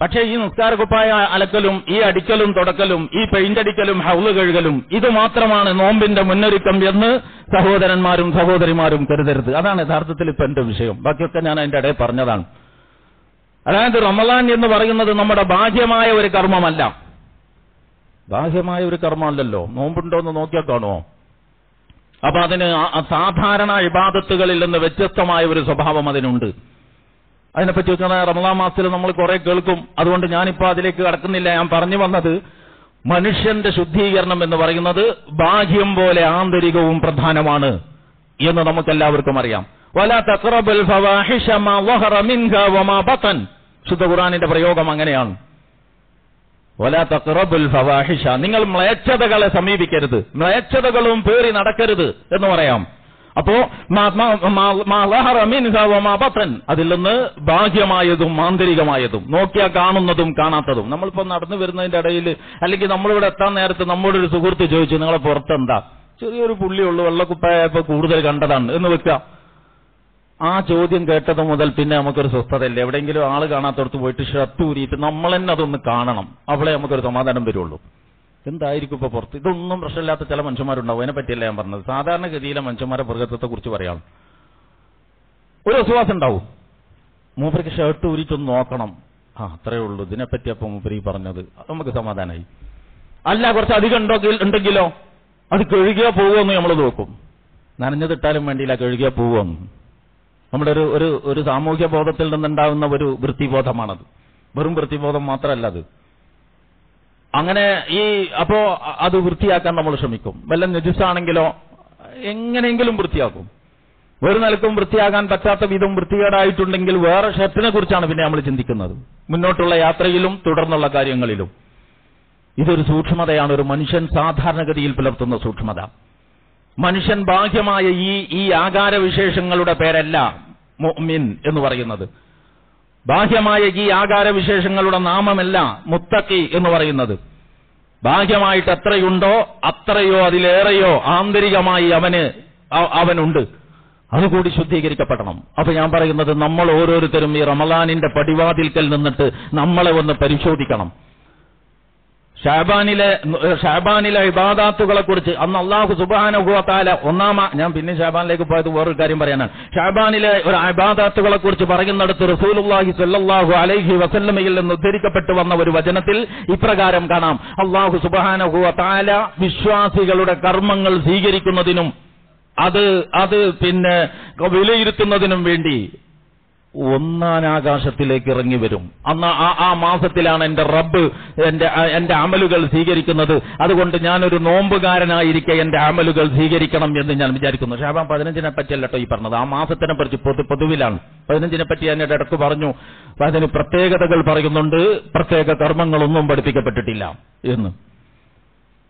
പക്ഷേ ഈ നിസ്കാരക്കുപ്പായ അലക്കലും ഈ അടിക്കലും തുടക്കലും ഈ പെയിന്റടിക്കലും ഹൗൽ കഴുകലും ഇത് മാത്രമാണ് നോമ്പിന്റെ മുന്നൊരുക്കം എന്ന് സഹോദരന്മാരും സഹോദരിമാരും കരുതരുത്. അതാണ് യഥാർത്ഥത്തിൽ ഇപ്പൊ എന്റെ വിഷയം. ബാക്കിയൊക്കെ ഞാൻ അതിന്റെ ഇടയിൽ പറഞ്ഞതാണ്. അതായത് റമലാൻ എന്ന് പറയുന്നത് നമ്മുടെ ബാഹ്യമായ ഒരു കർമ്മമല്ല. ബാഹ്യമായ ഒരു കർമ്മമല്ലല്ലോ. നോമ്പുണ്ടോ എന്ന് നോക്കിയാൽ കാണുമോ അപ്പൊ അതിന് സാധാരണ ഇബാദത്തുകളിൽ നിന്ന് വ്യത്യസ്തമായ ഒരു സ്വഭാവം അതിനുണ്ട്. അതിനെപ്പറ്റി റമദാ മാസത്തിൽ നമ്മൾ കുറെ കേൾക്കും. അതുകൊണ്ട് ഞാനിപ്പോ അതിലേക്ക് കടക്കുന്നില്ല. ഞാൻ പറഞ്ഞു വന്നത് മനുഷ്യന്റെ ശുദ്ധീകരണം എന്ന് പറയുന്നത് ബാഹ്യം പോലെ ആന്തരികവും പ്രധാനമാണ് എന്ന് നമുക്കെല്ലാവർക്കും അറിയാം. വല തഖറബുൽ ഫവാഹിഷ വമാ ശുദ്ധ ഖുർആനിന്റെ പ്രയോഗം അങ്ങനെയാണ്. ഫവാഹിഷ. നിങ്ങൾ മ്ലേച്ഛതകളെ സമീപിക്കരുത്. മ്ലേച്ഛതകളും പേറി നടക്കരുത് എന്ന് പറയാം. അപ്പോ അതിൽ നിന്ന് ബാഹ്യമായതും ആന്തരികമായതും. നോക്കിയാൽ കാണുന്നതും കാണാത്തതും. നമ്മളിപ്പോ നടന്നു വരുന്നതിന്റെ ഇടയിൽ അല്ലെങ്കിൽ നമ്മളിവിടെ എത്താൻ നേരത്ത് നമ്മുടെ ഒരു സുഹൃത്ത് ചോദിച്ചു നിങ്ങളെ പുറത്തെന്താ? ചെറിയൊരു പുള്ളിയുള്ളൂ വെള്ളക്കുപ്പായപ്പോ കൂടുതൽ കണ്ടതാണ് എന്ന് വെക്കുക ആ ചോദ്യം കേട്ടത് മുതൽ പിന്നെ നമുക്കൊരു സ്വസ്ഥതയില്ല. എവിടെയെങ്കിലും ആൾ കാണാത്തടത്ത് പോയിട്ട് ഷർട്ട് ഊരിയിട്ട് നമ്മൾ തന്നെ അതൊന്ന് കാണണം. അവളെ നമുക്കൊരു സമാധാനം വരുള്ളൂ എന്തായിരിക്കും ഇപ്പൊ പുറത്ത്? ഇതൊന്നും പ്രശ്നമില്ലാത്ത ചില മനുഷ്യന്മാരുണ്ടാവും. അതിനെ പറ്റിയല്ല ഞാൻ പറഞ്ഞത്. സാധാരണഗതിയിലെ മനുഷ്യന്മാരെ പ്രകൃതത്തെ കുറിച്ച് പറയാം. ഒരു വിശ്വാസം ഉണ്ടാവും. മൂപ്പർക്ക് ഷർട്ട് ഊരിയിട്ടൊന്ന് നോക്കണം. ആ അത്രേ ഉള്ളൂ. ഇതിനെപ്പറ്റി അപ്പൊ മൂപ്പര് ഈ പറഞ്ഞത്. നമുക്ക് സമാധാനമായി അല്ല കുറച്ച് അധികം ഉണ്ടോ ഉണ്ടെങ്കിലോ? അത് കഴുകിയാ പോവുമെന്ന് നമ്മൾ നോക്കും. നനഞ്ഞതിട്ടാലും വേണ്ടിയില്ല കഴുകിയാ പോവുമെന്ന്. നമ്മുടെ ഒരു ഒരു ഒരു സാമൂഹ്യ ബോധത്തിൽ നിന്നുണ്ടാകുന്ന ഒരു വൃത്തിബോധമാണത്. വെറും വൃത്തിബോധം മാത്രമല്ല അത് അങ്ങനെ ഈ അപ്പോ അത് വൃത്തിയാക്കാൻ നമ്മൾ ശ്രമിക്കും. വല്ല നജിസാണെങ്കിലോ എങ്ങനെയെങ്കിലും വൃത്തിയാക്കും. ഒരു നിലക്കും വൃത്തിയാകാൻ പറ്റാത്ത വിധം വൃത്തികേടായിട്ടുണ്ടെങ്കിൽ വേറെ ഷർട്ടിനെ കുറിച്ചാണ് പിന്നെ നമ്മൾ ചിന്തിക്കുന്നത്. മുന്നോട്ടുള്ള യാത്രയിലും തുടർന്നുള്ള കാര്യങ്ങളിലും. ഇതൊരു സൂക്ഷ്മതയാണ്. ഒരു മനുഷ്യൻ സാധാരണഗതിയിൽ പുലർത്തുന്ന സൂക്ഷ്മത. മനുഷ്യൻ ബാഹ്യമായ ഈ ഈ ആകാരവിശേഷങ്ങളുടെ പേരല്ല മുഅ്മിൻ എന്ന് പറയുന്നത്. ബാഹ്യമായ ഈ ആകാരവിശേഷങ്ങളുടെ നാമമല്ല മുത്തക്കി എന്ന് പറയുന്നത്. ബാഹ്യമായിട്ട് എത്രയുണ്ടോ അത്രയോ അതിലേറെയോ ആന്തരികമായി അവന് അവനുണ്ട്. അതുകൂടി ശുദ്ധീകരിക്കപ്പെടണം. അപ്പൊ ഞാൻ പറയുന്നത് നമ്മൾ ഓരോരുത്തരും ഈ റമലാനിന്റെ പടിവാതിൽക്കൽ നിന്നിട്ട് നമ്മളെ ഒന്ന് പരിശോധിക്കണം. ഷാബാനിലെ ഷാബാനിലെ ഇബാദാത്തുകളെ കുറിച്ച് അന്ന് അള്ളാഹു സുബാനുഭവത്താല ഒന്നാമ ഞാൻ പിന്നെ ഷാബാനിലേക്ക് പോയത് വേറൊരു കാര്യം പറയാനാണ്. ഷാബാനിലെ ഒരു ഇബാദാത്തുകളെ കുറിച്ച് പറയുന്നിടത്ത് റസൂലുള്ളാഹി സല്ലാഹു അലൈഹി വസല്ലമയിൽ നിന്ന് ഉദ്ധരിക്കപ്പെട്ടു വന്ന ഒരു വചനത്തിൽ ഇപ്രകാരം കാണാം. അള്ളാഹു സുബാനുഭവത്താല വിശ്വാസികളുടെ കർമ്മങ്ങൾ സ്വീകരിക്കുന്നതിനും അത് അത് പിന്നെ വിലയിരുത്തുന്നതിനും വേണ്ടി ഒന്നാനാകാശത്തിലേക്ക് ഇറങ്ങി വരും. അന്ന് ആ ആ മാസത്തിലാണ് എന്റെ റബ്ബ് എന്റെ എന്റെ അമലുകൾ സ്വീകരിക്കുന്നത്. അതുകൊണ്ട് ഞാനൊരു നോമ്പുകാരനായിരിക്കെ എന്റെ അമലുകൾ സ്വീകരിക്കണം എന്ന് ഞാൻ വിചാരിക്കുന്നു. ഷാബാൻ പതിനഞ്ചിനെ പറ്റിയല്ലോ ഈ പറഞ്ഞത്. ആ മാസത്തിനെ പറ്റി പൊതു പൊതുവിലാണ്. പതിനഞ്ചിനെ പറ്റി ഞാൻ ഇടയ്ക്ക് പറഞ്ഞു. അതിന് പ്രത്യേകതകൾ പറയുന്നുണ്ട്. പ്രത്യേക കർമ്മങ്ങളൊന്നും പഠിപ്പിക്കപ്പെട്ടിട്ടില്ല എന്ന്.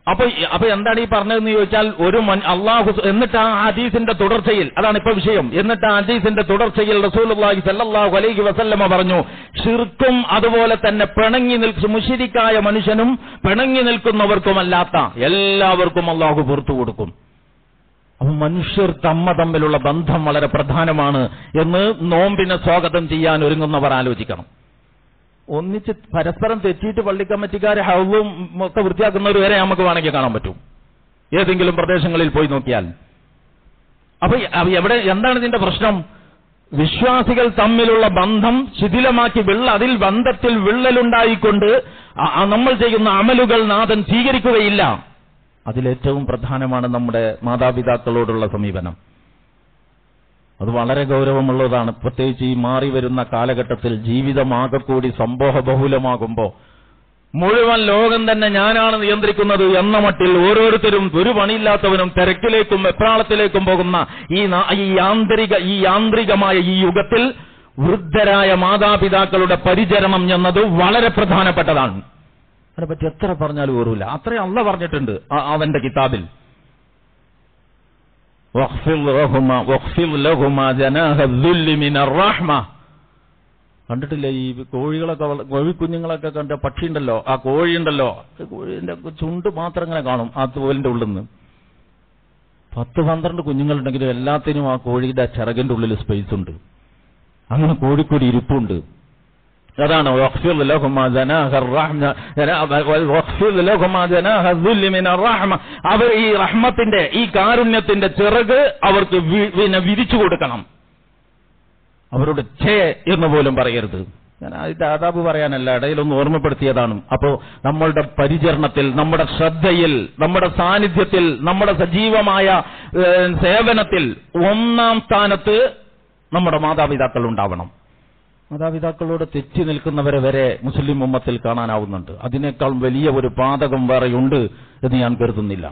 അപ്പൊ അപ്പൊ എന്താണ് ഈ പറഞ്ഞതെന്ന് ചോദിച്ചാൽ ഒരു മൻ അള്ളാഹു എന്നിട്ട് ആ ഹദീസിന്റെ തുടർച്ചയിൽ. അതാണ് ഇപ്പൊ വിഷയം. എന്നിട്ട് ആ ഹദീസിന്റെ തുടർച്ചയിൽ റസൂലുള്ളാഹി സല്ലാഹു അലൈഹി വസല്ലമ പറഞ്ഞു ഷിർക്കും അതുപോലെ തന്നെ പിണങ്ങി നിൽക്കും മുഷിരിക്കായ മനുഷ്യനും പിണങ്ങി നിൽക്കുന്നവർക്കുമല്ലാത്ത എല്ലാവർക്കും അള്ളാഹു പുറത്തു കൊടുക്കും. അപ്പൊ മനുഷ്യർ തമ്മ തമ്മിലുള്ള ബന്ധം വളരെ പ്രധാനമാണ് എന്ന് നോമ്പിനെ സ്വാഗതം ചെയ്യാൻ ഒരുങ്ങുന്നവർ ആലോചിക്കണം. ഒന്നിച്ച് പരസ്പരം തെറ്റിയിട്ട് പള്ളി പള്ളിക്കമ്മറ്റിക്കാരെ ഹൗവും ഒക്കെ വൃത്തിയാക്കുന്നവർ വരെ നമുക്ക് വേണമെങ്കിൽ കാണാൻ പറ്റും. ഏതെങ്കിലും പ്രദേശങ്ങളിൽ പോയി നോക്കിയാൽ. അപ്പൊ എവിടെ എന്താണ് ഇതിന്റെ പ്രശ്നം? വിശ്വാസികൾ തമ്മിലുള്ള ബന്ധം ശിഥിലമാക്കി വിള്ള അതിൽ ബന്ധത്തിൽ വിള്ളലുണ്ടായിക്കൊണ്ട് നമ്മൾ ചെയ്യുന്ന അമലുകൾ നാഥൻ സ്വീകരിക്കുകയില്ല. അതിലേറ്റവും പ്രധാനമാണ് നമ്മുടെ മാതാപിതാക്കളോടുള്ള സമീപനം. അത് വളരെ ഗൗരവമുള്ളതാണ്. പ്രത്യേകിച്ച് ഈ മാറി വരുന്ന കാലഘട്ടത്തിൽ ജീവിതമാകെ കൂടി സംഭവ ബഹുലമാകുമ്പോൾ മുഴുവൻ ലോകം തന്നെ ഞാനാണ് നിയന്ത്രിക്കുന്നത് എന്ന മട്ടിൽ ഓരോരുത്തരും ഒരു പണിയില്ലാത്തവനും തിരക്കിലേക്കും വെപ്രാളത്തിലേക്കും പോകുന്ന ഈ യാന്ത്രിക ഈ യാന്ത്രികമായ ഈ യുഗത്തിൽ വൃദ്ധരായ മാതാപിതാക്കളുടെ പരിചരണം എന്നത് വളരെ പ്രധാനപ്പെട്ടതാണ്. അതിനെപ്പറ്റി എത്ര പറഞ്ഞാലും ഓർവില്ല അത്രയും അല്ല പറഞ്ഞിട്ടുണ്ട് അവന്റെ കിതാബിൽ. കണ്ടിട്ടില്ലേ? ഈ കോഴികളൊക്കെ കോഴിക്കുഞ്ഞുങ്ങളൊക്കെ കണ്ട പക്ഷിയുണ്ടല്ലോ? ആ കോഴിയുണ്ടല്ലോ? കോഴിന്റെ ചുണ്ട് മാത്രം ഇങ്ങനെ കാണും ആ തോലിന്റെ ഉള്ളിൽ നിന്ന് പത്ത് പന്ത്രണ്ട് കുഞ്ഞുങ്ങളുണ്ടെങ്കിലും എല്ലാത്തിനും ആ കോഴിയുടെ ചിറകിന്റെ ഉള്ളിൽ സ്പേസ് ഉണ്ട്. അങ്ങനെ കോഴിക്കൊരു ഇരിപ്പുണ്ട്. അതാണ് അവർ ഈ റഹ്മത്തിന്റെ ഈ കാരുണ്യത്തിന്റെ ചിറക് അവർക്ക് വിരിച്ചു കൊടുക്കണം. അവരുടെ ചേ എന്ന് പോലും പറയരുത്. ഞാൻ അതിന്റെ ആദാബ് പറയാനല്ല ഇടയിലൊന്ന് ഓർമ്മപ്പെടുത്തിയതാണ്. അപ്പോ നമ്മളുടെ പരിചരണത്തിൽ നമ്മുടെ ശ്രദ്ധയിൽ നമ്മുടെ സാന്നിധ്യത്തിൽ നമ്മുടെ സജീവമായ സേവനത്തിൽ ഒന്നാം സ്ഥാനത്ത് നമ്മുടെ മാതാപിതാക്കൾ ഉണ്ടാവണം. മാതാപിതാക്കളോട് തെറ്റി നിൽക്കുന്നവരെ വരെ മുസ്ലിം ഉമ്മത്തിൽ കാണാനാവുന്നുണ്ട്. അതിനേക്കാൾ വലിയ ഒരു പാതകം വേറെയുണ്ട് എന്ന് ഞാൻ കരുതുന്നില്ല.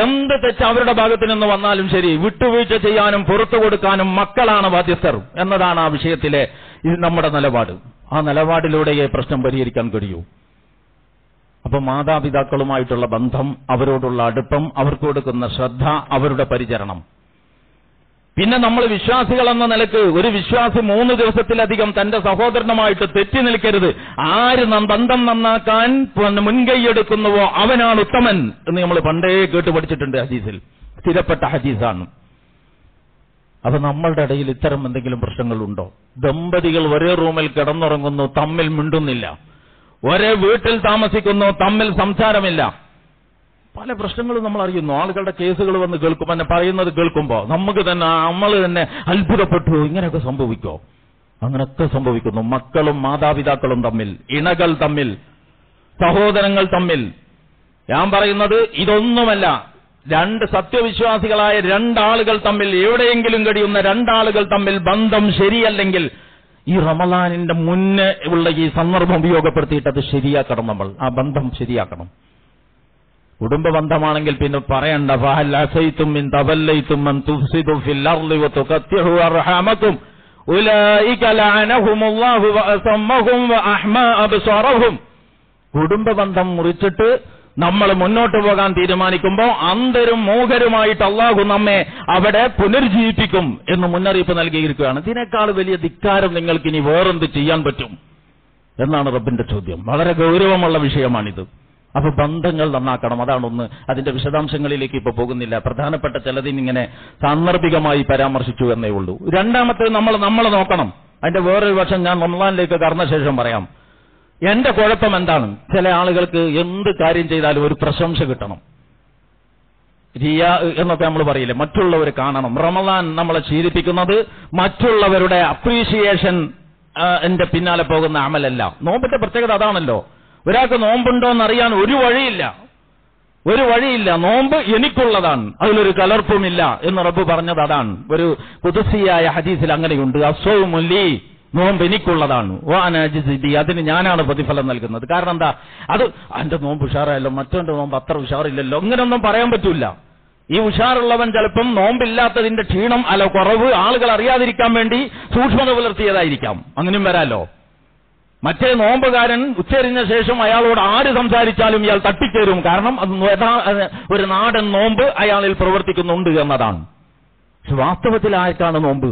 എന്ത് തെറ്റ് അവരുടെ ഭാഗത്തു നിന്ന് വന്നാലും ശരി വിട്ടുവീഴ്ച ചെയ്യാനും പുറത്തു കൊടുക്കാനും മക്കളാണ് ബാധ്യസ്ഥർ എന്നതാണ് ആ വിഷയത്തിലെ ഇത് നമ്മുടെ നിലപാട്. ആ നിലപാടിലൂടെയേ പ്രശ്നം പരിഹരിക്കാൻ കഴിയൂ. അപ്പൊ മാതാപിതാക്കളുമായിട്ടുള്ള ബന്ധം അവരോടുള്ള അടുപ്പം അവർക്ക് കൊടുക്കുന്ന ശ്രദ്ധ അവരുടെ പരിചരണം. പിന്നെ നമ്മൾ വിശ്വാസികൾ എന്ന നിലയ്ക്ക് ഒരു വിശ്വാസി മൂന്ന് ദിവസത്തിലധികം തന്റെ സഹോദരനുമായിട്ട് തെറ്റി നിൽക്കരുത്. ആര് ബന്ധം നന്നാക്കാൻ മുൻകൈയ്യെടുക്കുന്നുവോ അവനാണ് ഉത്തമൻ എന്ന് നമ്മൾ പണ്ടേ കേട്ട് പഠിച്ചിട്ടുണ്ട് ഹദീസിൽ. സ്ഥിരപ്പെട്ട ഹദീസാണ്. അപ്പൊ നമ്മളുടെ ഇടയിൽ ഇത്തരം എന്തെങ്കിലും പ്രശ്നങ്ങളുണ്ടോ? ദമ്പതികൾ ഒരേ റൂമിൽ കിടന്നുറങ്ങുന്നു തമ്മിൽ മിണ്ടുന്നില്ല. ഒരേ വീട്ടിൽ താമസിക്കുന്നു തമ്മിൽ സംസാരമില്ല. പല പ്രശ്നങ്ങളും നമ്മൾ അറിയുന്നു. ആളുകളുടെ കേസുകൾ വന്ന് കേൾക്കും എന്നെ പറയുന്നത് കേൾക്കുമ്പോൾ നമുക്ക് തന്നെ നമ്മൾ തന്നെ അത്ഭുതപ്പെട്ടു. ഇങ്ങനെയൊക്കെ സംഭവിക്കോ? അങ്ങനെയൊക്കെ സംഭവിക്കുന്നു. മക്കളും മാതാപിതാക്കളും തമ്മിൽ ഇണകൾ തമ്മിൽ സഹോദരങ്ങൾ തമ്മിൽ. ഞാൻ പറയുന്നത് ഇതൊന്നുമല്ല. രണ്ട് സത്യവിശ്വാസികളായ രണ്ടാളുകൾ തമ്മിൽ എവിടെയെങ്കിലും കഴിയുന്ന രണ്ടാളുകൾ തമ്മിൽ ബന്ധം ശരിയല്ലെങ്കിൽ ഈ റമലാനിന്റെ മുന്നേ ഉള്ള ഈ സന്ദർഭം ഉപയോഗപ്പെടുത്തിയിട്ട് അത് ശരിയാക്കണം നമ്മൾ. ആ ബന്ധം ശരിയാക്കണം. കുടുംബ ബന്ധമാണെങ്കിൽ പിന്നെ പറയണ്ട കുടുംബ ബന്ധം മുറിച്ചിട്ട് നമ്മൾ മുന്നോട്ട് പോകാൻ തീരുമാനിക്കുമ്പോൾ അന്തരും മൂകരുമായിട്ട് അള്ളാഹു നമ്മെ അവിടെ പുനർജീവിപ്പിക്കും എന്ന് മുന്നറിയിപ്പ് നൽകിയിരിക്കുകയാണ്. ഇതിനേക്കാൾ വലിയ ധിക്കാരം നിങ്ങൾക്ക് ഇനി വേറെന്ത് ചെയ്യാൻ പറ്റും? എന്നാണ് റബ്ബിന്റെ ചോദ്യം. വളരെ ഗൗരവമുള്ള വിഷയമാണിത്. അപ്പൊ ബന്ധങ്ങൾ നന്നാക്കണം. അതാണ് ഒന്ന്. അതിന്റെ വിശദാംശങ്ങളിലേക്ക് ഇപ്പൊ പോകുന്നില്ല. പ്രധാനപ്പെട്ട ചിലതിനിങ്ങനെ സാന്ദർഭികമായി പരാമർശിച്ചു എന്നേ ഉള്ളൂ. രണ്ടാമത്തേത് നമ്മൾ നമ്മൾ നോക്കണം. അതിന്റെ വേറൊരു വശം ഞാൻ റംലാനിലേക്ക് കടന്ന ശേഷം പറയാം. എന്റെ കുഴപ്പം എന്താണ്? ചില ആളുകൾക്ക് എന്ത് കാര്യം ചെയ്താലും ഒരു പ്രശംസ കിട്ടണം. റിയ എന്നൊക്കെ നമ്മൾ പറയില്ലേ? മറ്റുള്ളവർ കാണണം. റമദാൻ നമ്മളെ ശീലിപ്പിക്കുന്നത് മറ്റുള്ളവരുടെ അപ്രീഷിയേഷൻ എന്റെ പിന്നാലെ പോകുന്ന അമലല്ല. നോമ്പിന്റെ പ്രത്യേകത അതാണല്ലോ. ഒരാൾക്ക് നോമ്പുണ്ടോ എന്നറിയാൻ ഒരു വഴിയില്ല. ഒരു വഴിയില്ല. നോമ്പ് എനിക്കുള്ളതാണ്. അതിലൊരു കലർപ്പുമില്ല എന്ന് റബ്ബ് പറഞ്ഞത് അതാണ്. ഒരു പുതുസിയായ ഹദീസിൽ അങ്ങനെയുണ്ട്. അസോമുല്ലി നോമ്പ് എനിക്കുള്ളതാണ്. ഓ വാനാജിസിബി അതിന് ഞാനാണ് പ്രതിഫലം നൽകുന്നത്. കാരണം എന്താ? അത് എന്റെ നോമ്പ് ഉഷാറായല്ലോ മറ്റൊന്റെ നോമ്പ് അത്ര ഉഷാറില്ലല്ലോ. അങ്ങനെയൊന്നും പറയാൻ പറ്റൂല. ഈ ഉഷാറുള്ളവൻ ചിലപ്പം നോമ്പില്ലാത്തതിന്റെ ക്ഷീണം അല്ല കുറവ് ആളുകൾ അറിയാതിരിക്കാൻ വേണ്ടി സൂക്ഷ്മത പുലർത്തിയതായിരിക്കാം. അങ്ങനെയും വരാലോ? മറ്റേ നോമ്പുകാരൻ ഉച്ചരിഞ്ഞ ശേഷം അയാളോട് ആര് സംസാരിച്ചാലും ഇയാൾ തട്ടിച്ചേരും. കാരണം അത് ഒരു നാടൻ നോമ്പ് അയാളിൽ പ്രവർത്തിക്കുന്നുണ്ട് എന്നതാണ്. പക്ഷെ വാസ്തവത്തിൽ ആർക്കാണ് നോമ്പ്.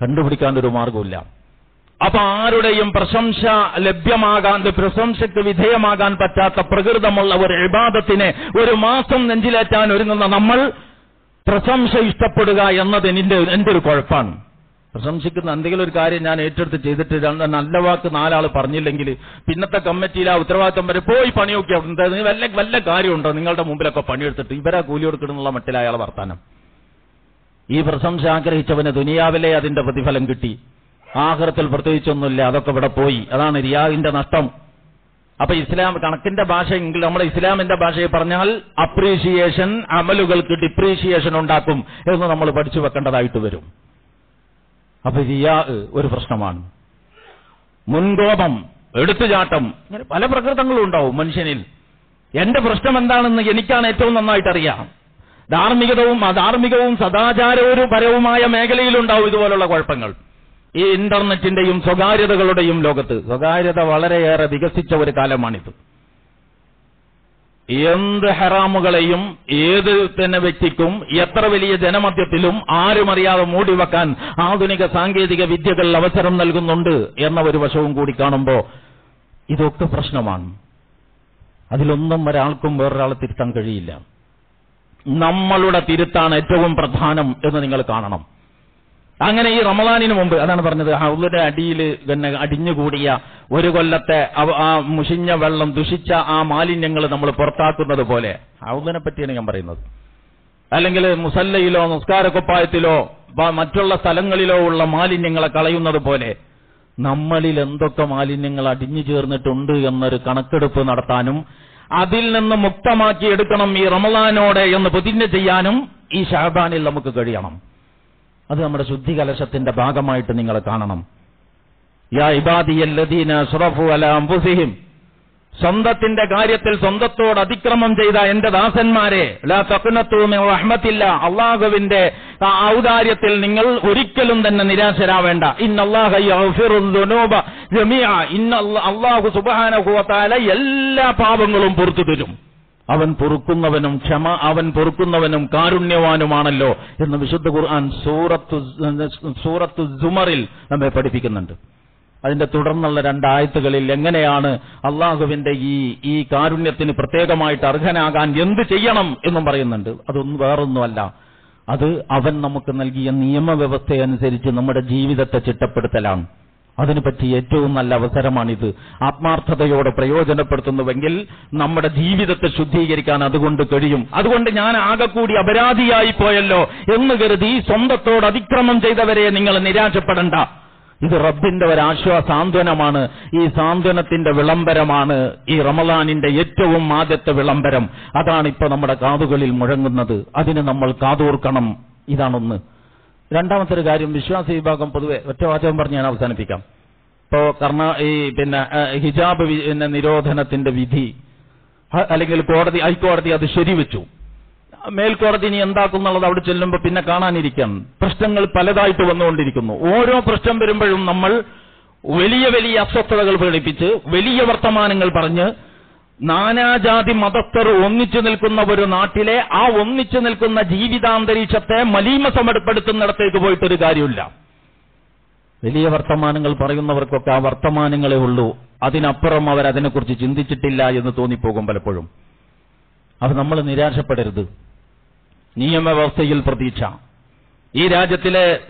കണ്ടുപിടിക്കാൻ ഒരു മാർഗമില്ല അപ്പൊ ആരുടെയും പ്രശംസ ലഭ്യമാകാൻ പ്രശംസയ്ക്ക് വിധേയമാകാൻ പറ്റാത്ത പ്രകൃതമുള്ള ഒരു ഇബാദത്തിനെ ഒരു മാസം നെഞ്ചിലേറ്റാൻ ഒരുങ്ങുന്ന നമ്മൾ പ്രശംസ ഇഷ്ടപ്പെടുക എന്നത് എന്റെ ഒരു കുഴപ്പമാണ് പ്രശംസിക്കുന്ന എന്തെങ്കിലും ഒരു കാര്യം ഞാൻ ഏറ്റെടുത്ത് ചെയ്തിട്ട് നല്ല വാക്ക് നാലാൾ പറഞ്ഞില്ലെങ്കിൽ പിന്നത്തെ കമ്മിറ്റിയിൽ ആ ഉത്തരവാദിത്തം വരെ പോയി പണിയൊക്കെ നിങ്ങൾ വല്ല വല്ല കാര്യമുണ്ടോ? നിങ്ങളുടെ മുമ്പിലൊക്കെ പണിയെടുത്തിട്ട് ഇവരാ കൂലി കൊടുക്കണമെന്നുള്ള മട്ടിൽ അയാൾ വർത്താനം. ഈ പ്രശംസ ആഗ്രഹിച്ചവന് ദുനിയാവിലെ അതിന്റെ പ്രതിഫലം കിട്ടി. ആഹ്റത്തിൽ പ്രത്യേകിച്ചൊന്നുമില്ല. അതൊക്കെ ഇവിടെ പോയി. അതാണ് റിയാദിന്റെ നഷ്ടം. അപ്പൊ ഇസ്ലാം കണക്കിന്റെ ഭാഷ നമ്മൾ ഇസ്ലാമിന്റെ ഭാഷയെ പറഞ്ഞാൽ അപ്രീഷിയേഷൻ അമലുകൾക്ക് ഡിപ്രീഷിയേഷൻ ഉണ്ടാക്കും എന്ന് നമ്മൾ പഠിച്ചു വെക്കേണ്ടതായിട്ട് വരും. അപ്പൊ റിയാ ഒരു പ്രശ്നമാണ്. മുൻകോപം എടുത്തുചാട്ടം ഇങ്ങനെ പല പ്രകൃതങ്ങളും ഉണ്ടാവും മനുഷ്യനിൽ. എന്റെ പ്രശ്നം എന്താണെന്ന് എനിക്കാണ് ഏറ്റവും നന്നായിട്ട് അറിയാം ധാർമ്മികതവും അധാർമികവും പരവുമായ മേഖലയിലുണ്ടാവും ഇതുപോലുള്ള കുഴപ്പങ്ങൾ. ഈ ഇന്റർനെറ്റിന്റെയും സ്വകാര്യതകളുടെയും ലോകത്ത്. സ്വകാര്യത വളരെയേറെ വികസിച്ച ഒരു കാലമാണിത്. എന്ത് ഹറാമുകളെയും ഏത് തന്നെ വ്യക്തിക്കും എത്ര വലിയ ജനമധ്യത്തിലും ആരും അറിയാതെ മൂടിവെക്കാൻ ആധുനിക സാങ്കേതിക വിദ്യകൾ അവസരം നൽകുന്നുണ്ട് എന്ന ഒരു വശവും കൂടി കാണുമ്പോൾ ഇതൊക്കെ പ്രശ്നമാണ്. അതിലൊന്നും ഒരാൾക്കും വേറൊരാളെ തിരുത്താൻ കഴിയില്ല. നമ്മളുടെ തിരുത്താണ് ഏറ്റവും പ്രധാനം എന്ന് നിങ്ങൾ കാണണം. അങ്ങനെ ഈ റമദാനിന് മുമ്പ് അതാണ് പറഞ്ഞത് ഹൗലിന്റെ അടിയിൽ പിന്നെ അടിഞ്ഞുകൂടിയ ഒരു കൊല്ലത്തെ ആ മുഷിഞ്ഞ വെള്ളം ദുഷിച്ച ആ മാലിന്യങ്ങൾ നമ്മൾ പുറത്താക്കുന്നത് പോലെ. ഹൗലിനെ പറ്റിയാണ് ഞാൻ പറയുന്നത്. അല്ലെങ്കിൽ മുസല്ലയിലോ നിസ്കാരക്കുപ്പായത്തിലോ മറ്റുള്ള സ്ഥലങ്ങളിലോ ഉള്ള മാലിന്യങ്ങളെ കളയുന്നത് പോലെ നമ്മളിൽ എന്തൊക്കെ മാലിന്യങ്ങൾ അടിഞ്ഞു ചേർന്നിട്ടുണ്ട് എന്നൊരു കണക്കെടുപ്പ് നടത്താനും അതിൽ നിന്ന് മുക്തമാക്കി എടുക്കണം ഈ റമദാനോടെ എന്ന് പ്രതിജ്ഞ ചെയ്യാനും ഈ ഷഹബാനിൽ നമുക്ക് കഴിയണം. അത് നമ്മുടെ ശുദ്ധി കലശത്തിന്റെ ഭാഗമായിട്ട് നിങ്ങൾ കാണണം. യാ ഇബാദിയല്ലദീന സുറഫു അല അംബുസിഹിം സ്വന്തത്തിന്റെ കാര്യത്തിൽ സ്വന്തത്തോട് അതിക്രമം ചെയ്ത എന്റെ ദാസന്മാരെ ലാ തഖ്നതു മിൻ റഹ്മത്തില്ല അള്ളാഹുവിന്റെ ഔദാര്യത്തിൽ നിങ്ങൾ ഒരിക്കലും തന്നെ നിരാശരാവേണ്ട. ഇന്നല്ലാഹു യഗ്ഫിറു ദുനൂബ ജമീഅ. ഇന്ന അല്ലാഹു സുബ്ഹാനഹു വ എല്ലാ പാപങ്ങളും പുറത്തു തരും അവൻ പൊറുക്കുന്നവനും ക്ഷമ അവൻ പൊറുക്കുന്നവനും കാരുണ്യവാനുമാണല്ലോ എന്ന് വിശുദ്ധ ഖുർആൻ സൂറത്തു സൂറത്തു ജുമറിൽ നമ്മെ പഠിപ്പിക്കുന്നുണ്ട്. അതിന്റെ തുടർന്നുള്ള രണ്ടായത്തുകളിൽ എങ്ങനെയാണ് അള്ളാഹുവിന്റെ ഈ ഈ കാരുണ്യത്തിന് പ്രത്യേകമായിട്ട് അർഹനാകാൻ എന്ത് ചെയ്യണം എന്നും പറയുന്നുണ്ട്. അതൊന്നും വേറൊന്നുമല്ല. അത് അവൻ നമുക്ക് നൽകിയ നിയമവ്യവസ്ഥയനുസരിച്ച് നമ്മുടെ ജീവിതത്തെ ചിട്ടപ്പെടുത്തലാണ്. അതിനു പറ്റിയ ഏറ്റവും നല്ല അവസരമാണിത്. ആത്മാർത്ഥതയോടെ പ്രയോജനപ്പെടുത്തുന്നുവെങ്കിൽ നമ്മുടെ ജീവിതത്തെ ശുദ്ധീകരിക്കാൻ അതുകൊണ്ട് കഴിയും. അതുകൊണ്ട് ഞാൻ ആകെ കൂടി അപരാധിയായി പോയല്ലോ എന്ന് കരുതി സ്വന്തത്തോട് അതിക്രമം ചെയ്തവരെ നിങ്ങൾ നിരാശപ്പെടണ്ട. ഇത് റബ്ബിന്റെ ഒരു ആശ്വാസാന്ത്വനമാണ് ഈ സാന്ത്വനത്തിന്റെ വിളംബരമാണ്. ഈ റമലാനിന്റെ ഏറ്റവും ആദ്യത്തെ വിളംബരം. അതാണ് ഇപ്പൊ നമ്മുടെ കാതുകളിൽ മുഴങ്ങുന്നത്. അതിന് നമ്മൾ കാതോർക്കണം. ഇതാണൊന്ന്. രണ്ടാമത്തെ ഒരു കാര്യം വിശ്വാസ വിഭാഗം പൊതുവെ ഒറ്റ വാചകം പറഞ്ഞ് ഞാൻ അവസാനിപ്പിക്കാം. ഇപ്പോ കർണ ഈ പിന്നെ ഹിജാബ് പിന്നെ നിരോധനത്തിന്റെ വിധി അല്ലെങ്കിൽ കോടതി ഹൈക്കോടതി അത് ശരിവെച്ചു. മേൽക്കോടതി ഇനി എന്താക്കുന്നുള്ളത് അവിടെ ചെല്ലുമ്പോൾ പിന്നെ കാണാനിരിക്കാം. പ്രശ്നങ്ങൾ പലതായിട്ട് വന്നുകൊണ്ടിരിക്കുന്നു. ഓരോ പ്രശ്നം വരുമ്പോഴും നമ്മൾ വലിയ വലിയ അസ്വസ്ഥതകൾ പ്രകടിപ്പിച്ച് വലിയ വർത്തമാനങ്ങൾ പറഞ്ഞ് നാനാജാതി മതസ്ഥർ ഒന്നിച്ചു നിൽക്കുന്ന ഒരു നാട്ടിലെ ആ ഒന്നിച്ചു നിൽക്കുന്ന ജീവിതാന്തരീക്ഷത്തെ മലീമസമപ്പെടുത്തുന്നിടത്തേക്ക് പോയിട്ടൊരു കാര്യമില്ല. വലിയ വർത്തമാനങ്ങൾ പറയുന്നവർക്കൊക്കെ ആ വർത്തമാനങ്ങളെ ഉള്ളൂ. അതിനപ്പുറം അവർ അതിനെക്കുറിച്ച് ചിന്തിച്ചിട്ടില്ല എന്ന് തോന്നിപ്പോകും പലപ്പോഴും. അത് നമ്മൾ നിരാശപ്പെടരുത്. നിയമവ്യവസ്ഥയിൽ പ്രതീക്ഷ. ഈ രാജ്യത്തിലെ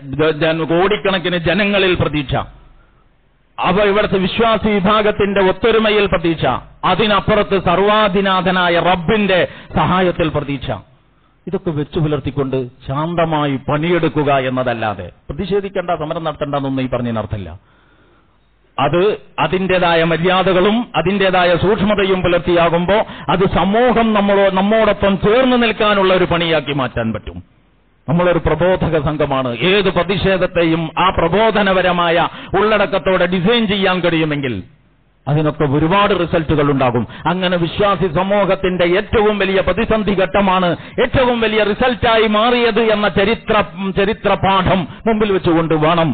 കോടിക്കണക്കിന് ജനങ്ങളിൽ പ്രതീക്ഷ. അവ ഇവിടുത്തെ വിശ്വാസി വിഭാഗത്തിന്റെ ഒത്തൊരുമയിൽ പ്രതീക്ഷ. അതിനപ്പുറത്ത് സർവാധിനാഥനായ റബ്ബിന്റെ സഹായത്തിൽ പ്രതീക്ഷ. ഇതൊക്കെ വെച്ചു പുലർത്തിക്കൊണ്ട് ശാന്തമായി പണിയെടുക്കുക എന്നതല്ലാതെ പ്രതിഷേധിക്കേണ്ട സമരം നടത്തേണ്ടെന്നൊന്നും ഈ പറഞ്ഞതിനർത്ഥമില്ല അത് അതിന്റെതായ മര്യാദകളും അതിന്റെതായ സൂക്ഷ്മതയും പുലർത്തിയാകുമ്പോൾ അത് സമൂഹം നമ്മളോ നമ്മോടൊപ്പം ചേർന്ന് നിൽക്കാനുള്ള ഒരു പണിയാക്കി മാറ്റാൻ പറ്റും. നമ്മളൊരു പ്രബോധക സംഘമാണ്. ഏത് പ്രതിഷേധത്തെയും ആ പ്രബോധനപരമായ ഉള്ളടക്കത്തോടെ ഡിസൈൻ ചെയ്യാൻ കഴിയുമെങ്കിൽ അതിനൊക്കെ ഒരുപാട് റിസൾട്ടുകൾ ഉണ്ടാകും. അങ്ങനെ വിശ്വാസി സമൂഹത്തിന്റെ ഏറ്റവും വലിയ പ്രതിസന്ധി ഘട്ടമാണ് ഏറ്റവും വലിയ റിസൾട്ടായി മാറിയത് എന്ന ചരിത്ര ചരിത്രപാഠം മുമ്പിൽ വെച്ചുകൊണ്ട് വേണം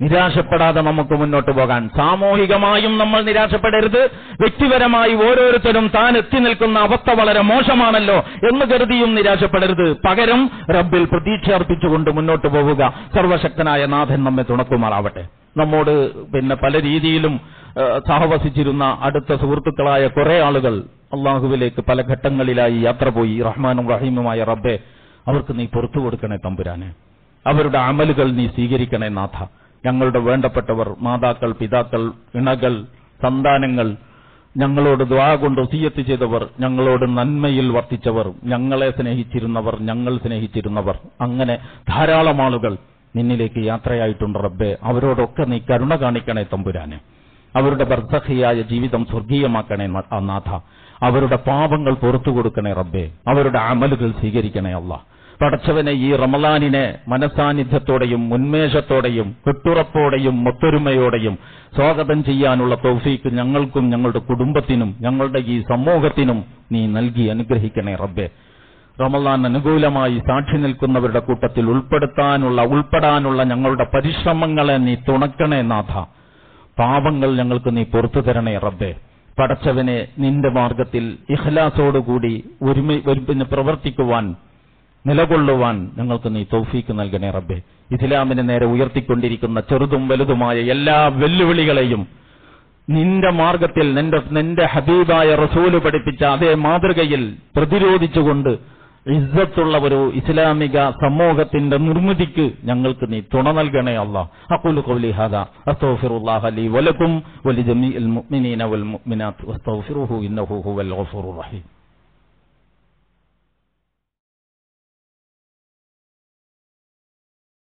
നിരാശപ്പെടാതെ നമുക്ക് മുന്നോട്ട് പോകാൻ. സാമൂഹികമായും നമ്മൾ നിരാശപ്പെടരുത്. വ്യക്തിപരമായി ഓരോരുത്തരും താൻ എത്തി നിൽക്കുന്ന അവസ്ഥ വളരെ മോശമാണല്ലോ എന്ന് കരുതിയും നിരാശപ്പെടരുത്. പകരം റബ്ബിൽ പ്രതീക്ഷ അർപ്പിച്ചുകൊണ്ട് മുന്നോട്ട് പോവുക. സർവശക്തനായ നാഥൻ നമ്മെ തുണക്കുമാറാവട്ടെ. നമ്മോട് പിന്നെ പല രീതിയിലും സഹവസിച്ചിരുന്ന അടുത്ത സുഹൃത്തുക്കളായ കുറെ ആളുകൾ അള്ളാഹുവിലേക്ക് പല ഘട്ടങ്ങളിലായി യാത്ര പോയി. റഹ്മാനും റഹീമുമായ റബ്ബെ അവർക്ക് നീ പുറത്തു കൊടുക്കണേ തമ്പുരാനെ. അവരുടെ അമലുകൾ നീ സ്വീകരിക്കണേ നാഥ. ഞങ്ങളുടെ വേണ്ടപ്പെട്ടവർ മാതാക്കൾ പിതാക്കൾ ഇണകൾ സന്താനങ്ങൾ ഞങ്ങളോട് ദ്വാ കൊണ്ട് ഒസിയത്ത് ചെയ്തവർ ഞങ്ങളോട് നന്മയിൽ വർത്തിച്ചവർ ഞങ്ങളെ സ്നേഹിച്ചിരുന്നവർ ഞങ്ങൾ സ്നേഹിച്ചിരുന്നവർ. അങ്ങനെ ധാരാളം ആളുകൾ നിന്നിലേക്ക് യാത്രയായിട്ടുണ്ട് റബ്ബെ. അവരോടൊക്കെ നീ കരുണ കാണിക്കണേ തമ്പുരാനെ. അവരുടെ ബർദ്ധഹിയായ ജീവിതം സ്വർഗീയമാക്കണേ നാഥ. അവരുടെ പാപങ്ങൾ പുറത്തു കൊടുക്കണേ റബ്ബെ. അവരുടെ അമലുകൾ സ്വീകരിക്കണേ അല്ല പടച്ചവനെ ഈ റമലാനിനെ മനസാന്നിധ്യത്തോടെയും ഉന്മേഷത്തോടെയും കെട്ടുറപ്പോടെയും ഒത്തൊരുമയോടെയും സ്വാഗതം ചെയ്യാനുള്ള തൗഫീക്ക് ഞങ്ങൾക്കും ഞങ്ങളുടെ കുടുംബത്തിനും ഞങ്ങളുടെ ഈ സമൂഹത്തിനും നീ നൽകി അനുഗ്രഹിക്കണേ റബ്ബെ. റമലാൻ അനുകൂലമായി സാക്ഷി നിൽക്കുന്നവരുടെ കൂട്ടത്തിൽ ഉൾപ്പെടുത്താനുള്ള ഉൾപ്പെടാനുള്ള ഞങ്ങളുടെ പരിശ്രമങ്ങളെ നീ തുണക്കണേ നാഥ. പാപങ്ങൾ ഞങ്ങൾക്ക് നീ പുറത്തു തരണേ റബ്ബെ. പടച്ചവനെ നിന്റെ മാർഗത്തിൽ ഇഖ്ലാസോടുകൂടി ഒരുമ ഒരു- പ്രവർത്തിക്കുവാൻ നിലകൊള്ളുവാൻ ഞങ്ങൾക്ക് നീ തൗഫീക്ക് നൽകണേ റബ്ബെ. ഇസ്ലാമിനെ നേരെ ഉയർത്തിക്കൊണ്ടിരിക്കുന്ന ചെറുതും വലുതുമായ എല്ലാ വെല്ലുവിളികളെയും നിന്റെ മാർഗത്തിൽ നിന്റെ നിന്റെ ഹബീബായ റസൂൽ പഠിപ്പിച്ച അതേ മാതൃകയിൽ പ്രതിരോധിച്ചുകൊണ്ട് ഇസ്സത്തുള്ള ഒരു ഇസ്ലാമിക സമൂഹത്തിന്റെ നിർമ്മിതിക്ക് ഞങ്ങൾക്ക് നീ തുണ നൽകണേ അല്ലാ അഖൂലു ഖൗലി ഹാദാ. അസ്തഗ്ഫിറുല്ലാഹ മുഅ്മിനീന വൽ ഇന്നഹു ഹുവൽ റഹീം.